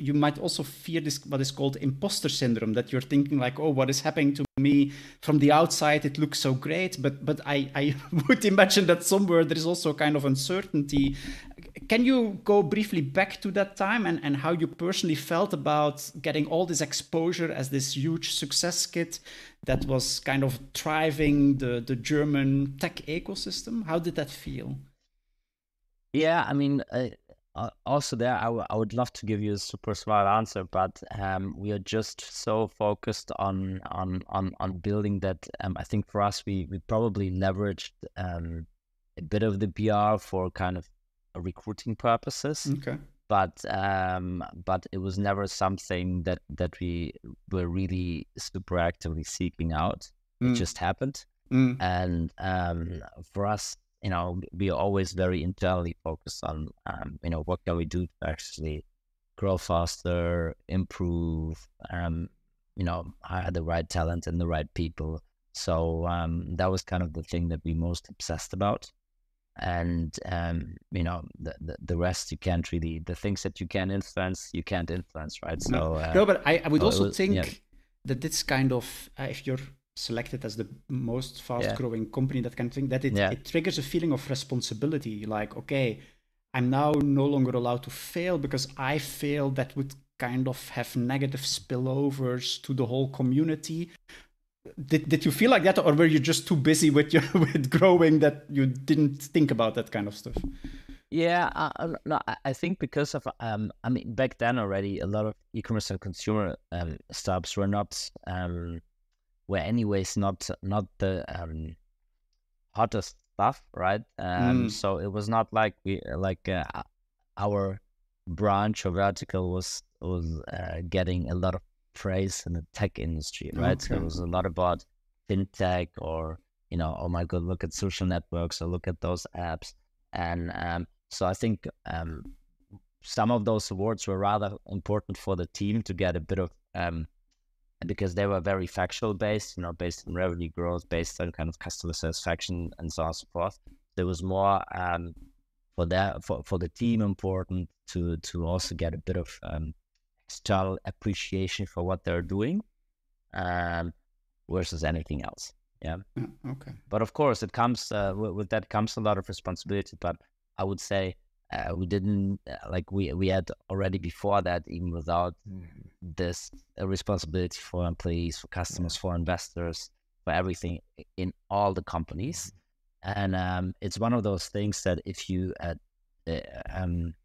you might also fear this what is called imposter syndrome that you're thinking like oh what is happening to me? From the outside it looks so great but but i i (laughs) would imagine that somewhere there is also a kind of uncertainty can you go briefly back to that time and, and how you personally felt about getting all this exposure as this huge success kit that was kind of driving the, the German tech ecosystem? How did that feel? Yeah, I mean, uh, also there, I would love to give you a super smart answer, but um, we are just so focused on on on, on building that. Um, I think for us, we we probably leveraged um, a bit of the PR for kind of recruiting purposes. Okay. but um, but it was never something that that we were really super actively seeking out. Mm. It just happened, Mm. and um, for us, you know, we are always very internally focused on, um, you know, what can we do to actually grow faster, improve, um, you know, hire the right talent and the right people. So um, that was kind of the thing that we most obsessed about. And um, you know, the, the the rest you can't really the things that you can influence, you can't influence, right? So no, uh, no, but I, I would so also was- think yeah. that this kind of uh, if you're selected as the most fast growing company that kind of thing that it, Yeah. it triggers a feeling of responsibility like okay i'm now no longer allowed to fail because i failed that would kind of have negative spillovers to the whole community did, did you feel like that or were you just too busy with your (laughs) with growing that you didn't think about that kind of stuff Yeah, uh, no, I- I think because of um, I mean, back then already, a lot of e-commerce and consumer um startups were not um, were anyways not not the um hottest stuff, right? Um, Mm. so it was not like we like uh, our branch or vertical was was uh, getting a lot of praise in the tech industry, right? So it was a lot about fintech or you know, oh my god, look at social networks or look at those apps, and um, so I think um, some of those awards were rather important for the team to get a bit of um, because they were very factual based, you know, based on revenue growth, based on kind of customer satisfaction and so on and so forth. There was more um, for that for, for the team important to to also get a bit of um, external appreciation for what they're doing um, versus anything else. Yeah. yeah, okay But of course, it comes uh, with, with that comes a lot of responsibility. But I would say uh, we didn't uh, like we we had already before that, even without this uh, responsibility for employees, for customers, for investors, for everything in all the companies. And um, it's one of those things that if you uh, uh, um,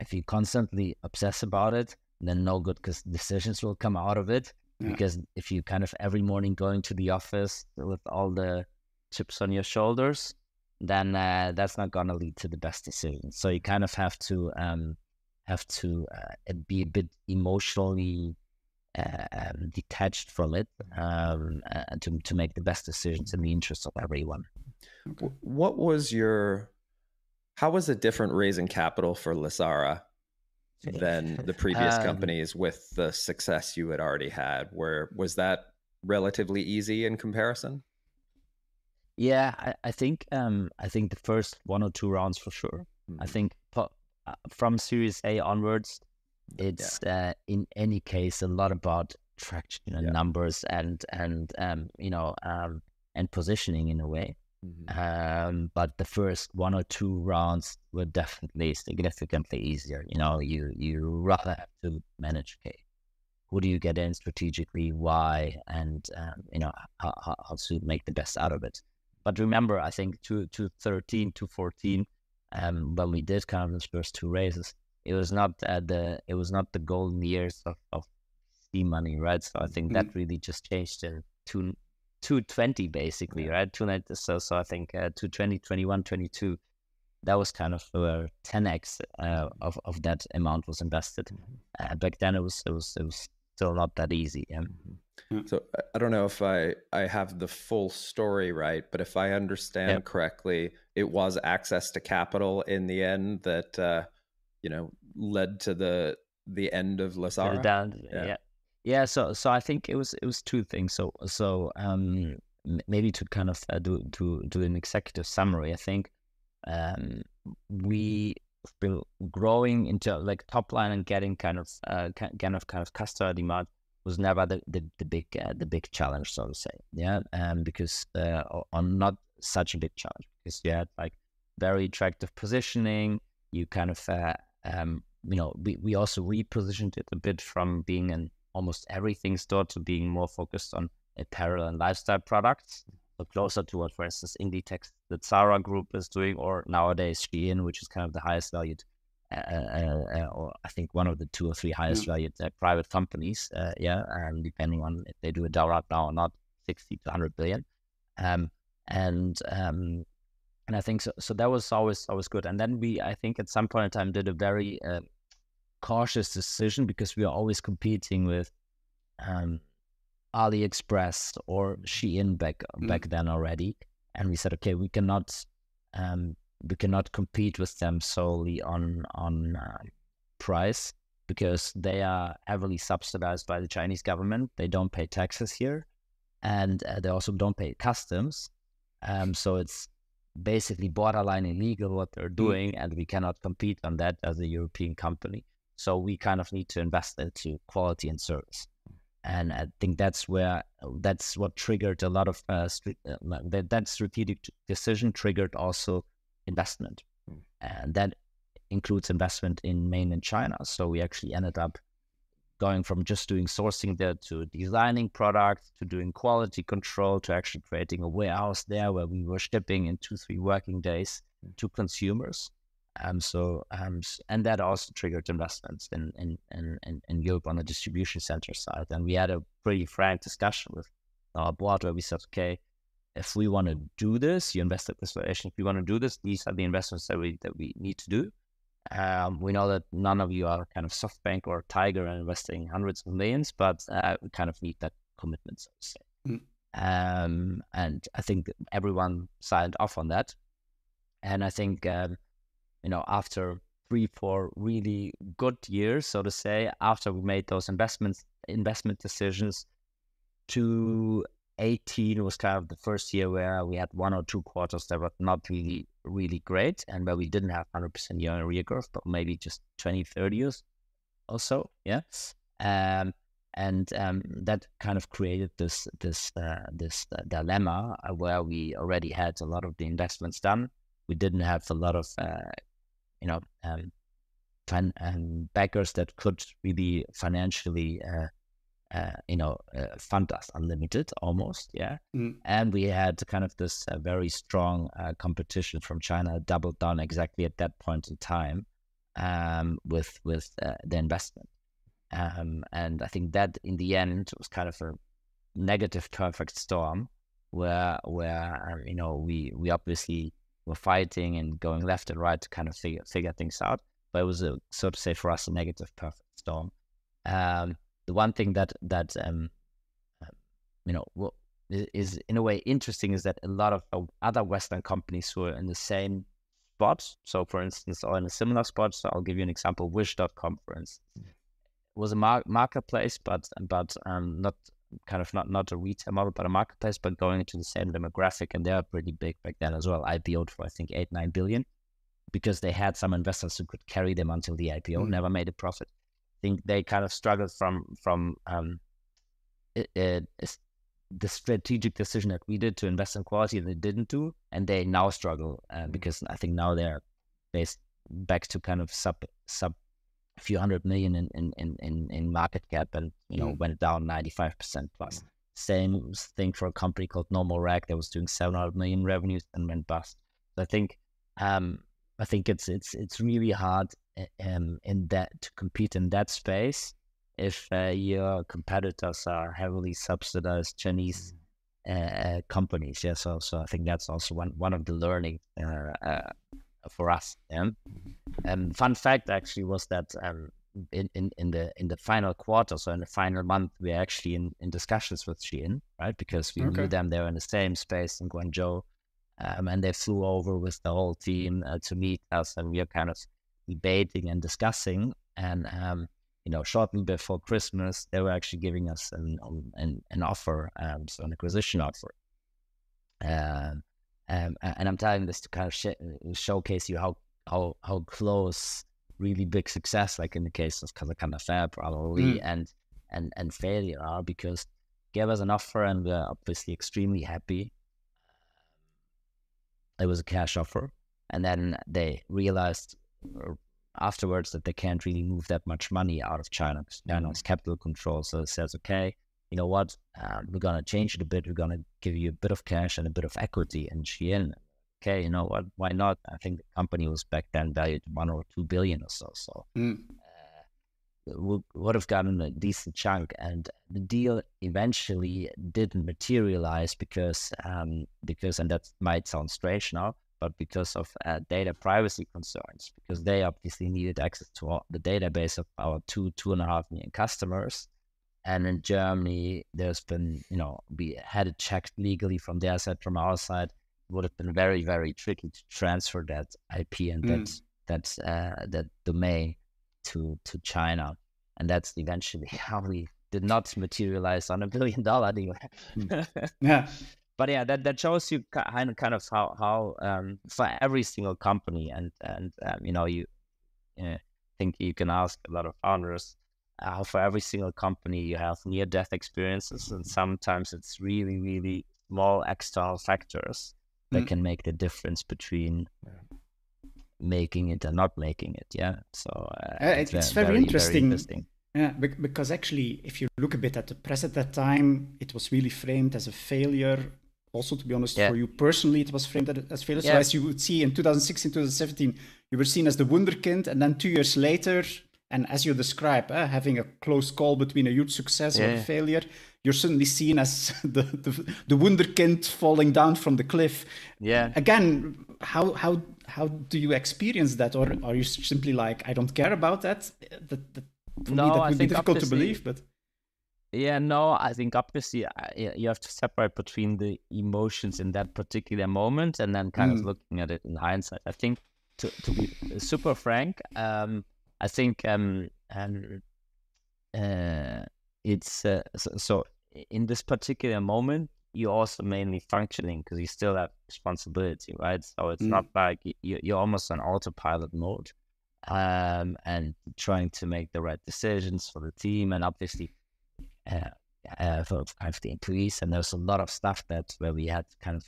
if you constantly obsess about it, then no good because decisions will come out of it. Yeah. Because if you kind of every morning going to the office with all the chips on your shoulders, then uh, that's not gonna lead to the best decisions. So you kind of have to um, have to uh, be a bit emotionally uh, um, detached from it um, uh, to to make the best decisions in the interest of everyone. okay What was your? How was it different raising capital for Lesara than the previous Um, companies with the success you had already had? Where was that relatively easy in comparison? Yeah, I, I think um, I think the first one or two rounds for sure. I Mhm. think po- uh, from Series A onwards, it's uh, in any case a lot about traction and Yeah. numbers and and um, you know um, and positioning in a way. Mhm. Um, but the first one or two rounds were definitely significantly easier. You know, you you rather have to manage. Okay, who do you get in strategically? Why? And um, you know how, how, how to make the best out of it. But remember, I think to to thirteen to fourteen, um, when we did kind of those first two races, it was not uh, the it was not the golden years of of sea money, right? So I think that really just changed in two 220 basically, right? 290. So, so I think uh, 220, 21, 22, that was kind of where 10x uh, of, of that amount was invested. Uh, back then, it was it was it was still not that easy. Yeah. So I- I don't know if I I have the full story right, but if I understand Yep. correctly, it was access to capital in the end that uh, you know led to the the end of Put Lesara. down. Yeah. Yeah. Yeah. So so I think it was it was two things. So so um maybe to kind of uh, do do do an executive summary. I think um we been growing into like top line and getting kind of uh kind of kind of customer demand was never the the, the big uh, the big challenge so to say yeah um because uh on not such a big challenge because you had like very attractive positioning you kind of uh, um you know we, we also repositioned it a bit from being an almost everything store to being more focused on apparel and lifestyle products so closer to what for instance inditex the Zara group is doing or nowadays Shein which is kind of the highest valued uh, uh, uh, or I think one of the two or three highest valued uh, private companies uh, yeah and depending on if they do a right now or not 60 to 100 billion um and um and I think so. So that was always always good. And then we, I think, at some point in time, did a very uh, cautious decision because we are always competing with um, AliExpress or Shein back Mm. back then already, and we said, okay, we cannot um, we cannot compete with them solely on on uh, price because they are heavily subsidized by the Chinese government. They don't pay taxes here, and uh, they also don't pay customs. Um, so it's basically borderline illegal what they're doing, and we cannot compete on that as a European company. So we kind of need to invest into quality and service, and I think that's where that's what triggered a lot of uh, uh, that that strategic decision triggered also investment, and that includes investment in mainland China. So we actually ended up going from just doing sourcing there to designing products to doing quality control to actually creating a warehouse there where we were shipping in two three working days to consumers. Um, so um, and that also triggered investments in in, in, in in Europe on the distribution center side. And we had a pretty frank discussion with our board where we said, okay, if we want to do this, you invest at this valuation. If we want to do this, these are the investments that we that we need to do. Um, we know that none of you are kind of SoftBank or Tiger and investing hundreds of millions, but uh, we kind of need that commitment, so to say. Mm. Um, and I think everyone signed off on that. And I think, um, you know, after three, four really good years, so to say, after we made those investments, investment decisions, 2018 was kind of the first year where we had one or two quarters that were not really, really great and where we didn't have 100% year on year growth, but maybe just 20, 30 years or so. Yeah. Um, and um, that kind of created this this uh, this uh, dilemma uh, where we already had a lot of the investments done. We didn't have a lot of uh, you know um, fin- um, backers that could really financially uh, uh, you know uh, fund us unlimited almost yeah Mm. and we had kind of this uh, very strong uh, competition from China doubled down exactly at that point in time um, with with uh, the investment um, and I think that in the end was kind of a negative perfect storm where where um, you know we we obviously were fighting and going left and right to kind of figure figure things out but it was a so to say for us a negative perfect storm um, the one thing that that um, um, you know is in a way interesting is that a lot of other Western companies who are in the same spot. So, for instance, or in a similar spot. So, I'll give you an example. Wish.com, for instance, was a mar- marketplace, but but um, not kind of not not a retail model, but a marketplace, but going into the same demographic, and they are pretty big back then as well. IPO'd for I think eight nine billion, because they had some investors who could carry them until the IPO, Mm. never made a profit. I think they kind of struggled from from um, it, it, the strategic decision that we did to invest in quality they didn't do, and they now struggle uh, because I think now they're based back to kind of sub sub few hundred million in in, in, in, market cap and you know Mm. went down 95% plus. Same thing for a company called Normal Rack that was doing 700 million revenues and went bust. So I think um I think it's it's it's really hard uh, um in that to compete in that space if uh, your competitors are heavily subsidized Chinese uh, uh, companies. Yeah, so so I think that's also one one of the learning uh, uh, for us. Yeah. Um, fun fact actually was that um, in, in, in the in the final quarter, so in the final month, we're actually in, in discussions with Shein, right? Because we Okay. knew them; they were in the same space in Guangzhou, um, and they flew over with the whole team uh, to meet us, and we are kind of debating and discussing. And um, you know, shortly before Christmas, they were actually giving us an an, an offer, um, so an acquisition offer. Um, um, and I'm telling this to kind of sh- showcase you how how how close really big success, like in the case of Kazakhstan Fab, probably, Mm. and and and failure are because gave us an offer and we're obviously extremely happy. It was a cash offer, and then they realized uh, afterwards that they can't really move that much money out of China because China has capital control. So it says, okay, you know what, uh, we're gonna change it a bit. We're gonna give you a bit of cash and a bit of equity in Shein. Okay, you know what? Why not? I think the company was back then valued one or two billion or so. So Mm. uh, we would have gotten a decent chunk, and the deal eventually didn't materialize because um, because and that might sound strange now, but because of uh, data privacy concerns, because they obviously needed access to all, the database of our two two and a half million customers. And in Germany, there's been, you know, we had it checked legally from their side, from our side. It would have been very, very tricky to transfer that IP and mm. that that uh, that domain to to China, and that's eventually (laughs) how we did not materialize on a billion dollar deal. Hmm. (laughs) yeah. But yeah, that, that shows you kind of kind of how how um, for every single company and and um, you know you uh, think you can ask a lot of founders uh, for every single company you have near death experiences and sometimes it's really really small external factors that mm. can make the difference between making it and not making it yeah so uh, it's, it's very, very, interesting. very interesting yeah, because actually, if you look a bit at the press at that time, it was really framed as a failure. Also, to be honest, yeah. for you personally, it was framed as failure. Yeah. So, as you would see in 2016, 2017, you were seen as the wonderkind, and then two years later, and as you describe, uh, having a close call between a huge success yeah. or a failure, you're suddenly seen as (laughs) the, the the wonderkind falling down from the cliff. Yeah. Again, how how how do you experience that, or are you simply like, I don't care about that? That, that for no, me, that would be difficult to believe, but yeah, no, I think obviously you have to separate between the emotions in that particular moment and then kind mm. of looking at it in hindsight. I think to to be super frank, um, I think um, um uh, it's uh, so, so in this particular moment you're also mainly functioning because you still have responsibility, right? So it's mm. not like you, you're almost on autopilot mode um, and trying to make the right decisions for the team and obviously uh, uh, for of the employees. And there's a lot of stuff that where we had to kind of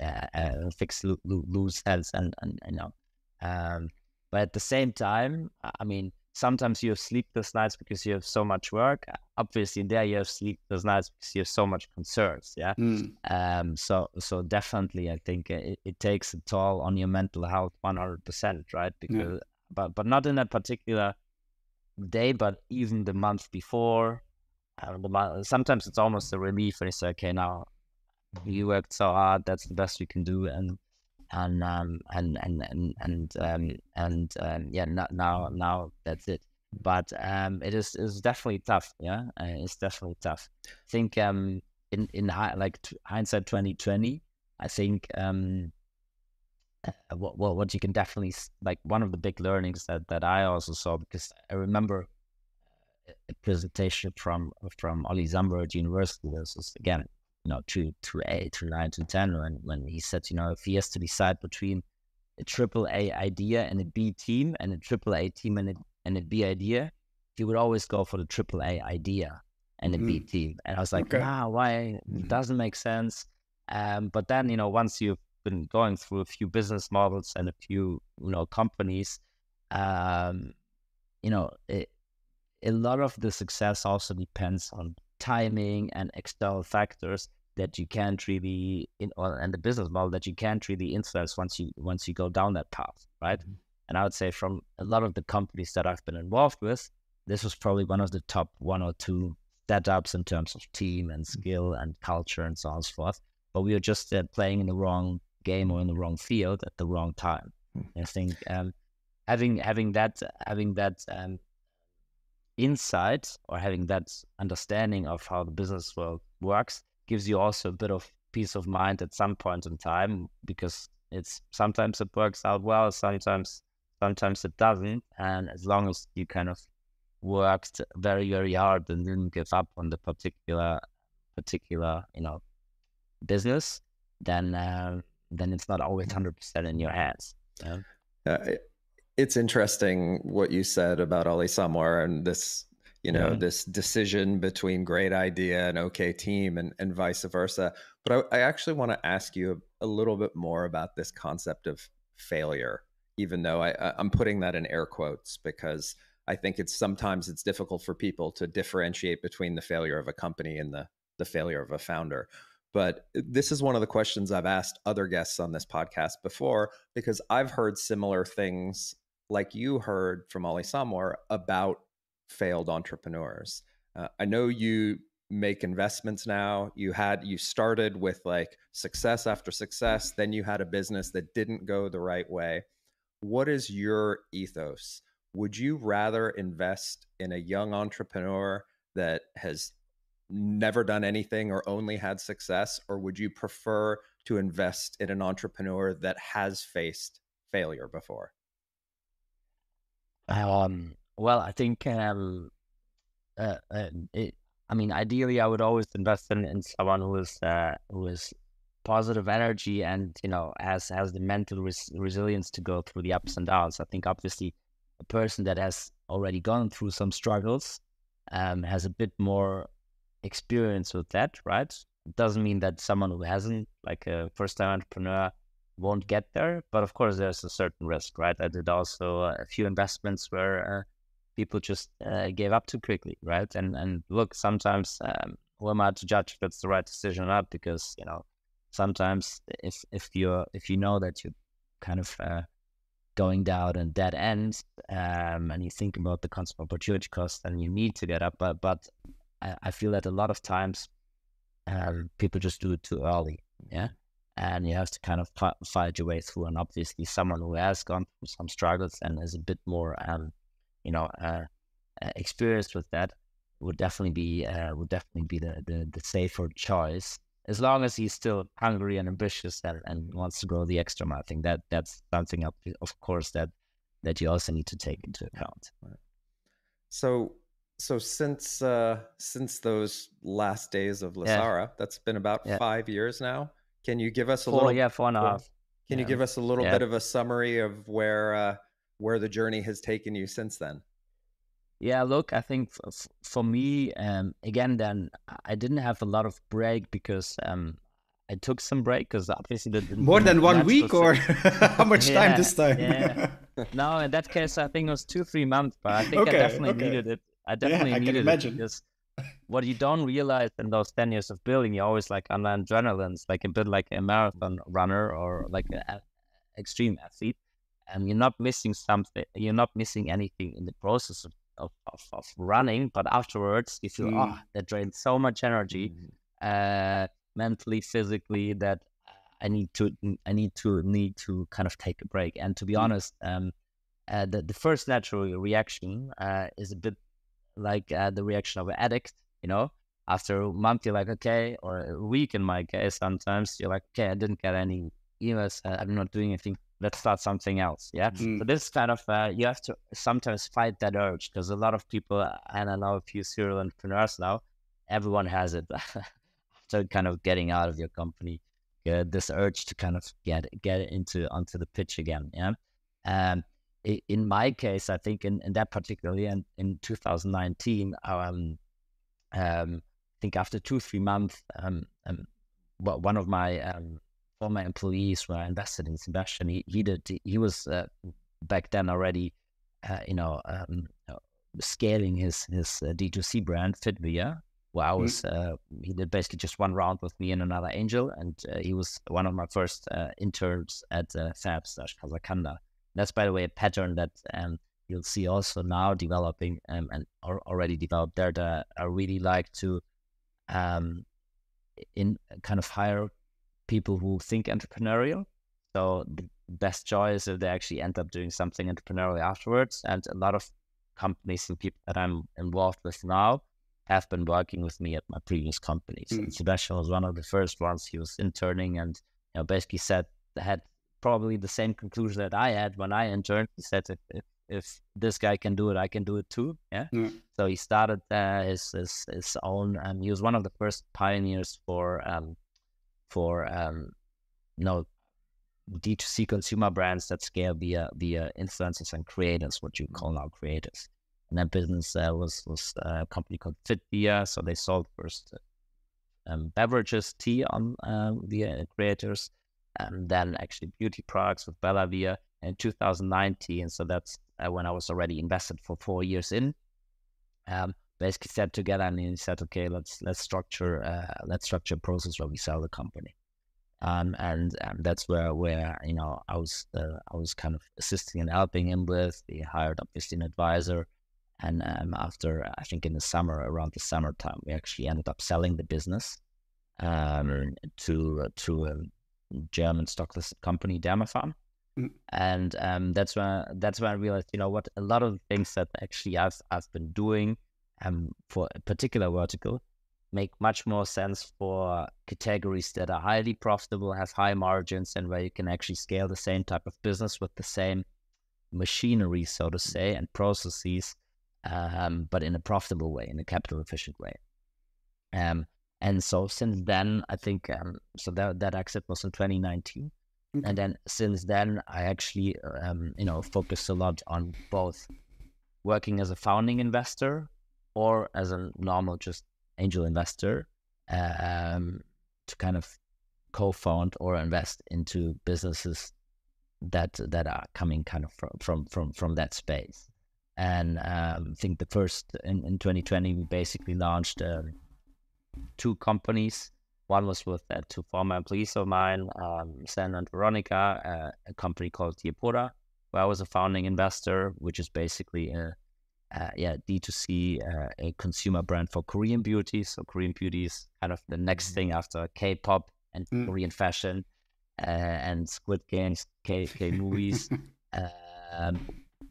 uh, uh, fix lo- lo- loose heads and, and, you know. Um, but at the same time, I mean, sometimes you have sleepless nights because you have so much work. Obviously, there you have sleepless nights because you have so much concerns. Yeah. Mm. Um. So so definitely, I think it, it takes a toll on your mental health, one hundred percent, right? Because but but not in that particular day, but even the month before. Uh, sometimes it's almost a relief when you say, okay, now you worked so hard, that's the best we can do, and and um and and and and um and um, yeah, now now that's it. But um, it is is definitely tough. Yeah, uh, it's definitely tough. I think um in in like hindsight twenty twenty, I think um uh, what, what what you can definitely like one of the big learnings that that I also saw because I remember uh, a presentation from from Ollie Samwer at university. This was again, you know, two two eight, two nine, two ten, when when he said, you know, if he has to decide between a triple A idea and a B team, and a triple A team and a and a B idea, he would always go for the triple A idea and a mm-hmm. B team. And I was like, okay. why? It mm-hmm. doesn't make sense. Um, but then, you know, once you've been going through a few business models and a few you know companies um, you know it, a lot of the success also depends on timing and external factors that you can't really in or, and the business model that you can't really influence once you once you go down that path right mm-hmm. and i would say from a lot of the companies that i've been involved with this was probably one of the top one or two setups in terms of team and mm-hmm. skill mm-hmm. and culture and so on and so forth but we were just uh, playing in the wrong game or in the wrong field at the wrong time. Mm. I think um, having having that having that um, insight or having that understanding of how the business world works gives you also a bit of peace of mind at some point in time because it's sometimes it works out well, sometimes sometimes it doesn't, and as long as you kind of worked very very hard and didn't give up on the particular particular you know business, then uh, then it's not always 100% in your hands. Yeah? Uh, it's interesting what you said about Ollie Samwer and this, you know, yeah. this decision between great idea and okay team and, and vice versa. But I, I actually want to ask you a, a, little bit more about this concept of failure, even though I, I'm putting that in air quotes because I think it's sometimes it's difficult for people to differentiate between the failure of a company and the the failure of a founder. But this is one of the questions I've asked other guests on this podcast before because I've heard similar things like you heard from Ollie Samwer about failed entrepreneurs. Uh, I know you make investments now. You had you started with like success after success, then you had a business that didn't go the right way. What is your ethos? Would you rather invest in a young entrepreneur that has never done anything or only had success or would you prefer to invest in an entrepreneur that has faced failure before? Um, well, I think um, uh, uh, it, I mean, ideally, I would always invest in, in someone who is uh, who is positive energy and you know has has the mental res- resilience to go through the ups and downs. I think obviously a person that has already gone through some struggles um, has a bit more experience with that, right? It doesn't mean that someone who hasn't, like a first time entrepreneur, won't get there. But of course, there's a certain risk, right? I did also a few investments where uh, people just uh, gave up too quickly, right? And and look, sometimes um, who am I to judge if it's the right decision or not? Because you know, sometimes if if you if you know that you're kind of uh, going down and dead end, um, and you think about the constant opportunity cost, and you need to get up. But but I, I feel that a lot of times um, people just do it too early, yeah. And you have to kind of fight your way through. And obviously, someone who has gone through some struggles and is a bit more um, you know, uh, uh, experienced with that would definitely be uh, would definitely be the, the, the safer choice as long as he's still hungry and ambitious and, and wants to go the extra mile. I think that that's something of, of course that that you also need to take into account. So so since uh, since those last days of Lesara, yeah. that's been about yeah. five years now. Can you give us a four, little? Yeah, four and a half. Can yeah. you give us a little bit of a summary of where uh, where the journey has taken you since then. Yeah, look, I think f- for me, um, again, then I didn't have a lot of break because um, I took some break because obviously the, more than one week or (laughs) how (laughs) much yeah, time this time? yeah. (laughs) No, in that case, I think it was two, three months, but I think okay, I definitely okay. needed it. I definitely yeah, I needed it because what you don't realize in those 10 years of building, you're always like on adrenaline. It's like a bit like a marathon runner or like an extreme athlete and you're not missing something you're not missing anything in the process of, of, of, of running but afterwards if you feel mm. oh that drains so much energy mm. uh, mentally physically that i need to i need to need to kind of take a break and to be mm. honest um, uh, the, the first natural reaction uh, is a bit like uh, the reaction of an addict you know after a month you're like okay or a week in my case sometimes you're like okay i didn't get any emails uh, i'm not doing anything let's start something else. Yeah. Mm. So this kind of uh, you have to sometimes fight that urge because a lot of people, and I know a few serial entrepreneurs now, everyone has it (laughs) after kind of getting out of your company. Uh, this urge to kind of get get into onto the pitch again. Yeah. Um, in my case, I think in, in that particularly in, in 2019, um, um, I think after two three months, um, um, well, one of my um, former employees were invested in Sebastian. He, he did. He was uh, back then already, uh, you know, um, scaling his his uh, D2C brand Fitvia. Where I mm. was, mm. he did basically just one round with me and another angel, and uh, he was one of my first interns at uh, Fab slash Casacanda. That's by the way a pattern that um, you'll see also now developing um, and already developed there. That I really like to um, in kind of hire people who think entrepreneurial. So the best choice if they actually end up doing something entrepreneurial afterwards. And a lot of companies and people that I'm involved with now have been working with me at my previous companies. Mm. Sebastian was one of the first ones. He was interning and you know basically said had probably the same conclusion that I had when I interned. He said if, if, if this guy can do it, I can do it too. Yeah. Mm. So he started uh, his, his his own. Um, he was one of the first pioneers for um, for um, you know D2C consumer brands that scale via via influencers and creators, what you call now creators. And that business uh, was was a company called Fitvia. So they sold first um, beverages, tea on uh, via creators, and then actually beauty products with Bella Via in 2019. So that's uh, when I was already invested for four years in. Um, basically sat together and he said, okay, let's let's structure uh, let's structure a process where we sell the company. Um, and um, that's where where you know I was uh, I was kind of assisting and helping him with. We hired obviously an advisor, And um, after, I think in the summer, around the summertime, we actually ended up selling the business um, to to a German stock listed company, Dermapharm. Mm. And um, that's when that's when I realized, you know what, a lot of the things that actually I've I've been doing um, for a particular vertical make much more sense for categories that are highly profitable, have high margins, and where you can actually scale the same type of business with the same machinery, so to say, and processes, um, but in a profitable way, in a capital efficient way. Um, and so since then, I think um, so that that exit was in 2019, Okay. and then since then, I actually um, you know focused a lot on both working as a founding investor or as a normal just angel investor um, to kind of co-found or invest into businesses that that are coming kind of from from from, from that space. And um, I think the first in, in 2020 we basically launched um, two companies. One was with uh, two former employees of mine, um, and Veronica, uh, a company called Yepoda, where I was a founding investor, which is basically a uh, yeah, D2C, uh, a consumer brand for Korean beauty. So Korean beauty is kind of the next thing after K-pop and Mm. Korean fashion uh, and Squid Games, K, K movies, (laughs) um,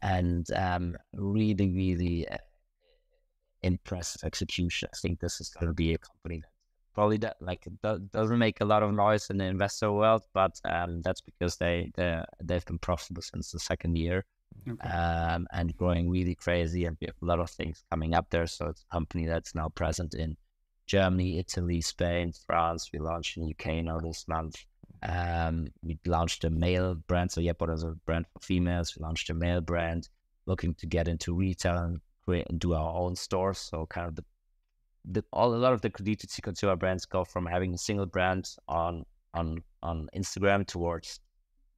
and um, really, really uh, impressive execution. I think this is going to be a company that probably that like do- doesn't make a lot of noise in the investor world, but um, that's because they they they've been profitable since the second year Okay. um, and growing really crazy. And we have a lot of things coming up there. So it's a company that's now present in Germany, Italy, Spain, France. We launched in UK now this month. Um, we launched a male brand. So Yepoda is a brand for females. We launched a male brand, looking to get into retail and create and do our own stores. So kind of the the all a lot of the D2C consumer brands go from having a single brand on on on Instagram towards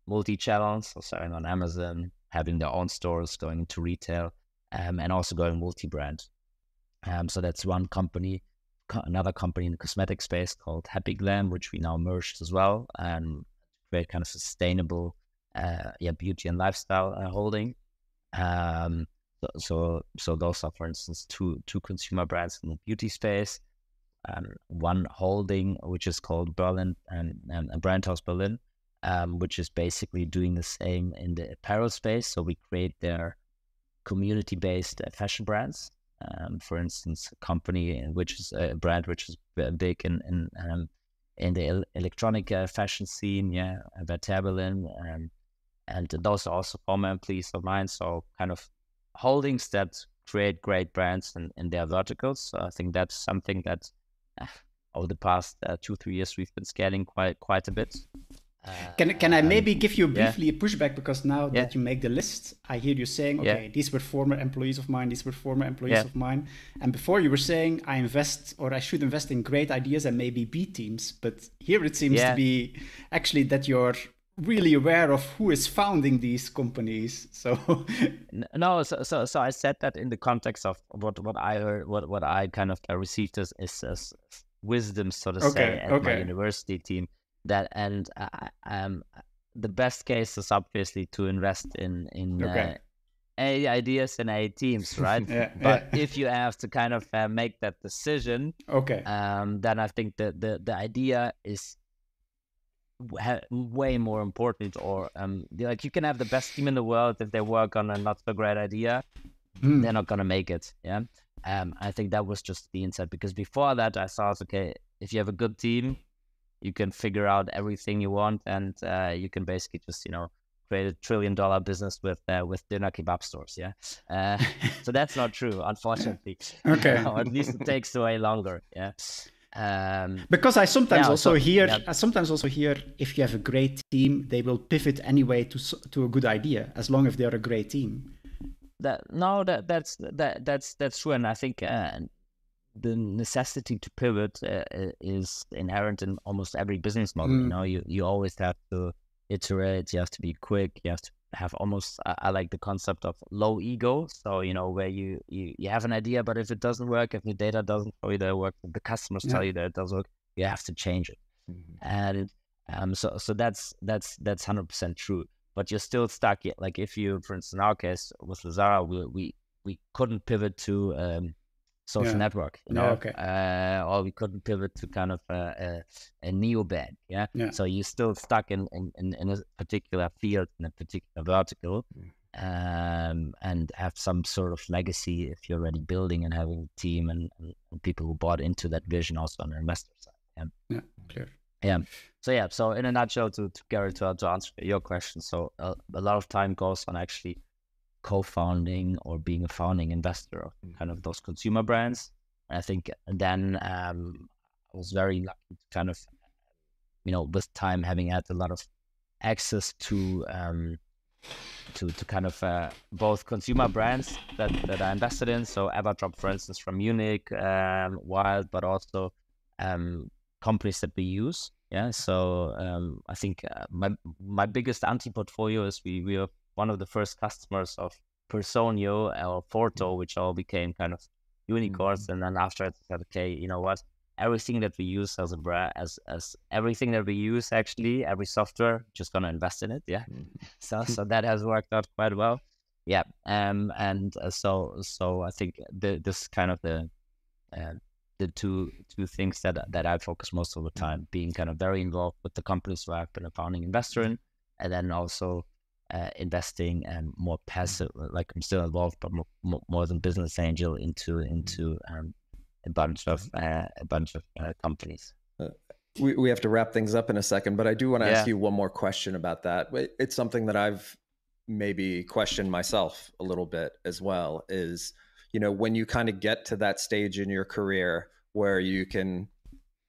multi channels, so selling on Amazon, having their own stores, going into retail, um, and also going multi brand. Um, so that's one company. Co- Another company in the cosmetic space called Happy Glam, which we now merged as well, and create kind of sustainable, uh, yeah, beauty and lifestyle uh, holding. Um, so, so, those are, for instance, two two consumer brands in the beauty space. Um, one holding, which is called Berlin and, and, and Brand House Berlin, um, which is basically doing the same in the apparel space. So we create their community-based uh, fashion brands. Um, for instance, a company which is a brand which is big in in, um, in the el- electronic uh, fashion scene, yeah, Vertere Berlin, um, and those are also former employees of mine. So kind of holdings that create great brands in, in their verticals. So I think that's something that uh, over the past uh, two three years we've been scaling quite quite a bit. Can, can I Um, maybe give you yeah. briefly a pushback because now Yeah. that you make the list, I hear you saying, Yeah. okay, these were former employees of mine, these were former employees Yeah. of mine, and before you were saying I invest or I should invest in great ideas and maybe B teams, but here it seems to be actually that you're really aware of who is founding these companies. (laughs) So No, so, so so I said that in the context of what what I heard, what what I kind of uh, received as is as wisdom, so to Okay, say, at my university team. That and uh, um, the best case is obviously to invest in in Okay. uh, A ideas and A teams, (laughs) right? Yeah, but yeah. if you have to kind of uh, make that decision, okay, um, then I think that the the idea is way more important. Or um, like you can have the best team in the world if they work on a not so great idea, Hmm. they're not gonna make it. Yeah. Um, I think that was just the insight because before that I thought, okay, if you have a good team, you can figure out everything you want, and uh, you can basically just you know create a trillion dollar business with uh, with dinner kebab stores. Yeah. Uh, (laughs) so that's not true, unfortunately. Okay. (laughs) or at least it takes way longer. Yeah. Um, Because I sometimes Yeah, also so- hear, yeah. I sometimes also hear, if you have a great team, they will pivot anyway to to a good idea, as long as they are a great team. that no that that's that that's that's true and i think uh, the necessity to pivot uh, uh, is inherent in almost every business model you Mm. know? You you always have to iterate you have to be quick you have to have almost I, I like the concept of low ego. So you know where you, you you have an idea but if it doesn't work if the data doesn't tell you that it works the customers Yeah. tell you that it doesn't work you have to change it. And um so so that's that's that's 100% true. But you're still stuck like if you for instance in our case with Lesara we, we we couldn't pivot to um, social Yeah. network, you Yeah, know, okay. uh, or we couldn't pivot to kind of a, a, a neo bank. Yeah. Yeah. So you're still stuck in, in, in, a particular field, in a particular vertical, um, and have some sort of legacy if you're already building and having a team and, and, people who bought into that vision also on the investor side. Yeah. Yeah, clear. So yeah, so in a nutshell, to to Gary, to, to answer your question, so uh, a lot of time goes on actually co-founding or being a founding investor of kind of those consumer brands. And I think then um, I was very lucky to kind of, you know, with time having had a lot of access to um, to to kind of uh, both consumer brands that that I invested in. So Everdrop, for instance, from Munich, um, Wild, but also um, companies that we use. Yeah, so um, I think uh, my my biggest anti portfolio is we we are one of the first customers of Personio or Forto, which all became kind of unicorns. And then after I said, okay, you know what? Everything that we use as a brand, as as everything that we use, actually, every software, just gonna invest in it. Yeah, (laughs) so so (laughs) that has worked out quite well. Yeah, um, and uh, so so I think the, this kind of the uh, the two two things that that I focus most of the time, being kind of very involved with the companies where I've been a founding investor in, and then also uh, investing and more passive, like I'm still involved, but more, more, than business angel into into um, a bunch of uh, a bunch of uh, companies. we, we have to wrap things up in a second, but I do want to Yeah. ask you one more question about that. It's something that I've maybe questioned myself a little bit as well is, you know, when you kind of get to that stage in your career where you can,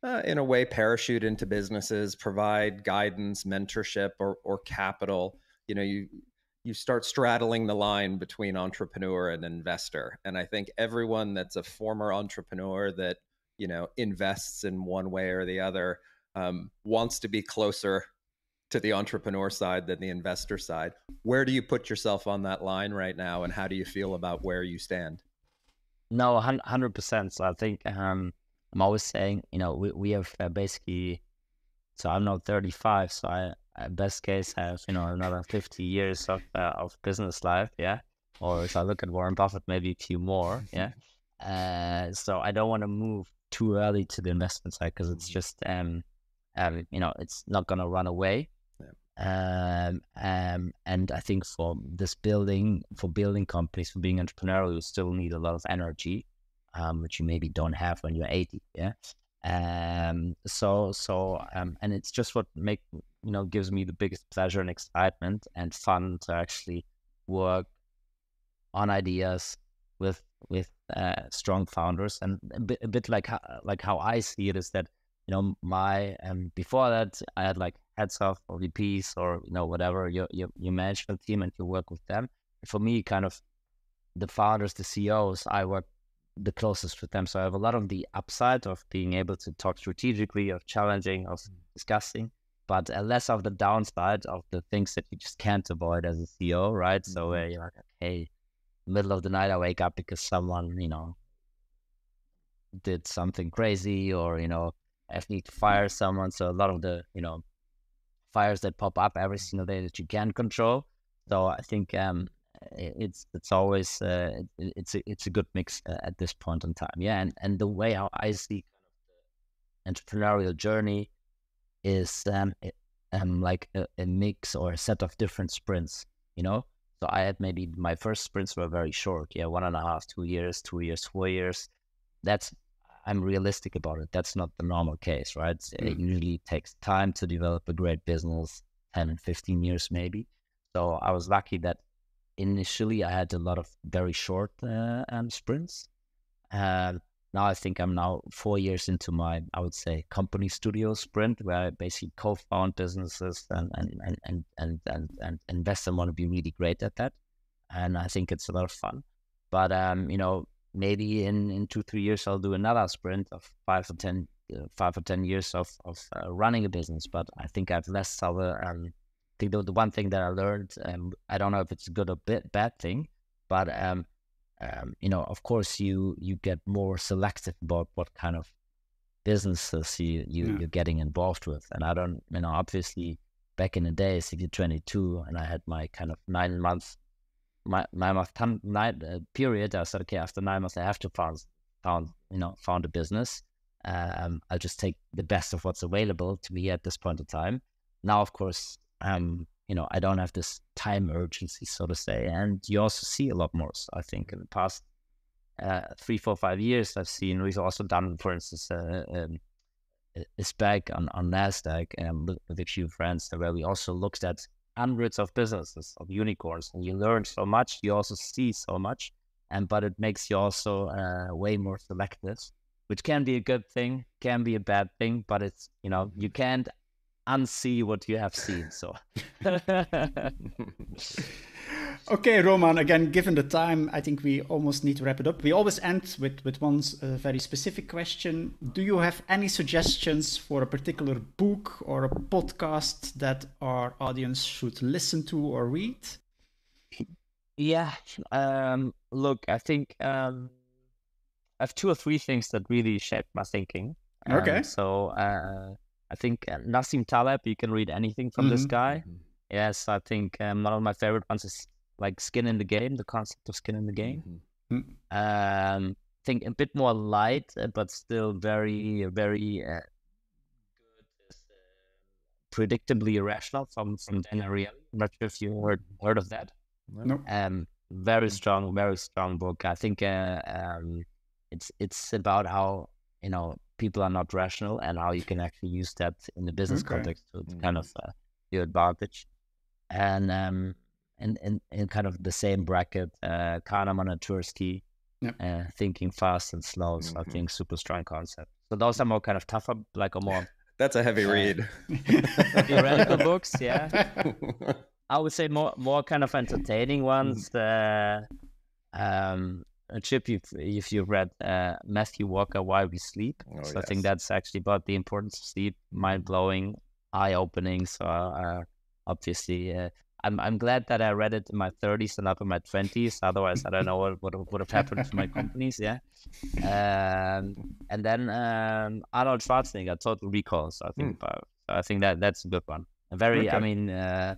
uh, in a way, parachute into businesses, provide guidance, mentorship, or, or capital, you know, you, you start straddling the line between entrepreneur and investor. And I think everyone that's a former entrepreneur that you know invests in one way or the other um, wants to be closer to the entrepreneur side than the investor side where do you put yourself on that line right now and how do you feel about where you stand No, hundred percent. So I think um, I'm always saying, you know, we we have uh, basically. So I'm now 35. So I, best case, have you know another 50 years of uh, of business life. Yeah. Or if I look at Warren Buffett, maybe a few more. Yeah. Uh, so I don't want to move too early to the investment side because it's just um, um, you know, it's not gonna run away. Um, um, and I think for this building, for building companies, for being entrepreneurial, you still need a lot of energy, um, which you maybe don't have when you're 80. Yeah. Um, so, so, um, and it's just what make, you know, gives me the biggest pleasure and excitement and fun to actually work on ideas with, with, uh, strong founders. And a bit, a bit like how, like how I see it is that, you know, my, um, before that, I had like heads of or VPs or, you know, whatever, your, your, your management team and you work with them. For me, kind of the founders, the CEOs, I work the closest with them. So I have a lot of the upside of being able to talk strategically, of challenging, of discussing, but uh, less of the downside of the things that you just can't avoid as a CEO, right? So where you're like, hey, middle of the night, I wake up because someone, you know, did something crazy or, you know, I need to fire someone. So a lot of the, you know, fires that pop up every single day that you can control. So I think um, it's it's always uh, it- it's a, it's a good mix uh, at this point in time. Yeah, and and the way how I see kind of the entrepreneurial journey is um, um like a, a mix or a set of different sprints. You know, so I had maybe my first sprints were very short. Yeah, one and a half, two years, two years, four years. That's I'm realistic about it. That's not the normal case, right? It usually takes time to develop a great business, 10 15 years maybe. So I was lucky that initially I had a lot of very short uh, um, sprints. Um, now I think I'm now four years into my, I would say, company studio sprint, where I basically co-found businesses and and and and and, and, and invest and want to be really great at that. And I think it's a lot of fun. But um, you know, maybe in in two three years I'll do another sprint of five or ten uh, five or ten years of of uh, running a business. But I think I've less a um, I think the, the one thing that I learned, um, I don't know if it's a good or bad thing, but um, um, you know, of course, you you get more selective about what kind of businesses you, you Yeah. you're getting involved with. And I don't, you know, obviously back in the days, if you're 22 and I had my kind of nine month my nine month time, night uh, period, I said, okay, after nine months, I have to found found you know found a business. Um, I'll just take the best of what's available to me at this point in time. Now, of course, um, you know, I don't have this time urgency, so to say, and you also see a lot more. So I think in the past uh, three, four, five years, I've seen we've also done, for instance, uh, um, a SPAC on, on NASDAQ um, with, with a few friends where we also looked at hundreds of businesses of unicorns and you learn so much, you also see so much, and but it makes you also uh, way more selective, which can be a good thing, can be a bad thing, but it's, you know, you can't unsee what you have seen. So (laughs) Okay, Roman, again, given the time, I think we almost need to wrap it up. We always end with, with one uh, very specific question. Do you have any suggestions for a particular book or a podcast that our audience should listen to or read? Yeah, um, look, I think um, I have two or three things that really shaped my thinking. Um, okay. So uh, I think uh, Nassim Taleb, you can read anything from mm-hmm. this guy. Mm-hmm. Yes, I think um, one of my favorite ones is like skin in the game, the concept of skin in the game. Mm-hmm. Um, I think a bit more light, uh, but still very, very uh, good, uh, predictably irrational from from Dan Ariely. I'm not sure if you heard heard of that. No. Um, very strong, very strong book. I think uh, um, it's it's about how you know people are not rational and how you can actually use that in the business okay. context to mm-hmm. kind of uh, your advantage. And um, in, in, in kind of the same bracket, uh, Kahneman and Tversky, yep. uh, thinking fast and slow. So mm-hmm. I think super strong concept. So those are more kind of tougher, like a more. (laughs) That's a heavy uh, read. (laughs) theoretical books, yeah. (laughs) I would say more more kind of entertaining ones. Uh, um, Chip, if, if you've read uh, Matthew Walker, Why We Sleep. Oh, so yes. I think that's actually about the importance of sleep, mind blowing, eye opening. So uh, obviously, uh, I'm I'm glad that I read it in my 30s and not in my 20s. Otherwise, I don't know what what would have happened to my companies. Yeah, um, and then um, Arnold Schwarzenegger, Total Recall. So I think mm. I think that that's a good one. A very, okay. I mean, uh,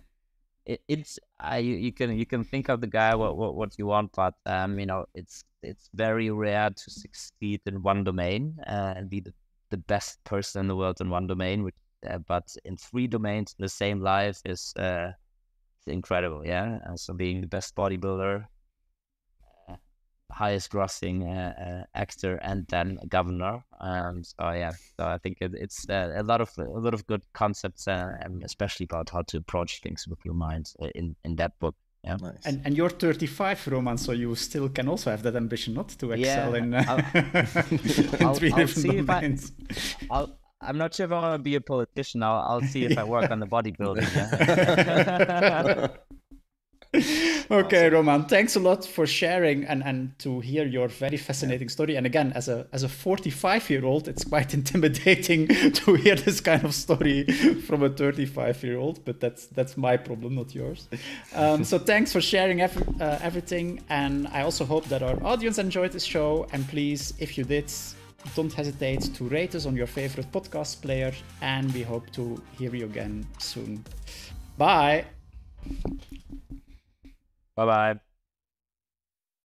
it, it's I you can you can think of the guy what what, what you want, but um, you know, it's it's very rare to succeed in one domain uh, and be the, the best person in the world in one domain. Which, uh, but in three domains in the same life is uh, incredible. Yeah, and so being the best bodybuilder, uh, highest grossing uh, uh, actor, and then governor. Um, so yeah, so I think it, it's uh, a lot of a lot of good concepts, uh, and especially about how to approach things with your mind uh, in in that book. Yeah. Nice. And and you're 35, Roman, so you still can also have that ambition, not to excel yeah, in, I'll, (laughs) in three I'll, different domains. I, I'll, I'm not sure if I want to be a politician. I'll, I'll see if I work on the bodybuilding. (laughs) (laughs) (laughs) okay, Roman, thanks a lot for sharing and, and to hear your very fascinating story. And again, as a as a 45 year old, it's quite (laughs) intimidating (laughs) to hear this kind of story from a 35 year old. But that's that's my problem, not yours. Um, so thanks for sharing uh, everything. And I also hope that our audience enjoyed this show. And please, if you did, don't hesitate to rate us on your favorite podcast player, and we hope to hear you again soon. Bye. Bye bye.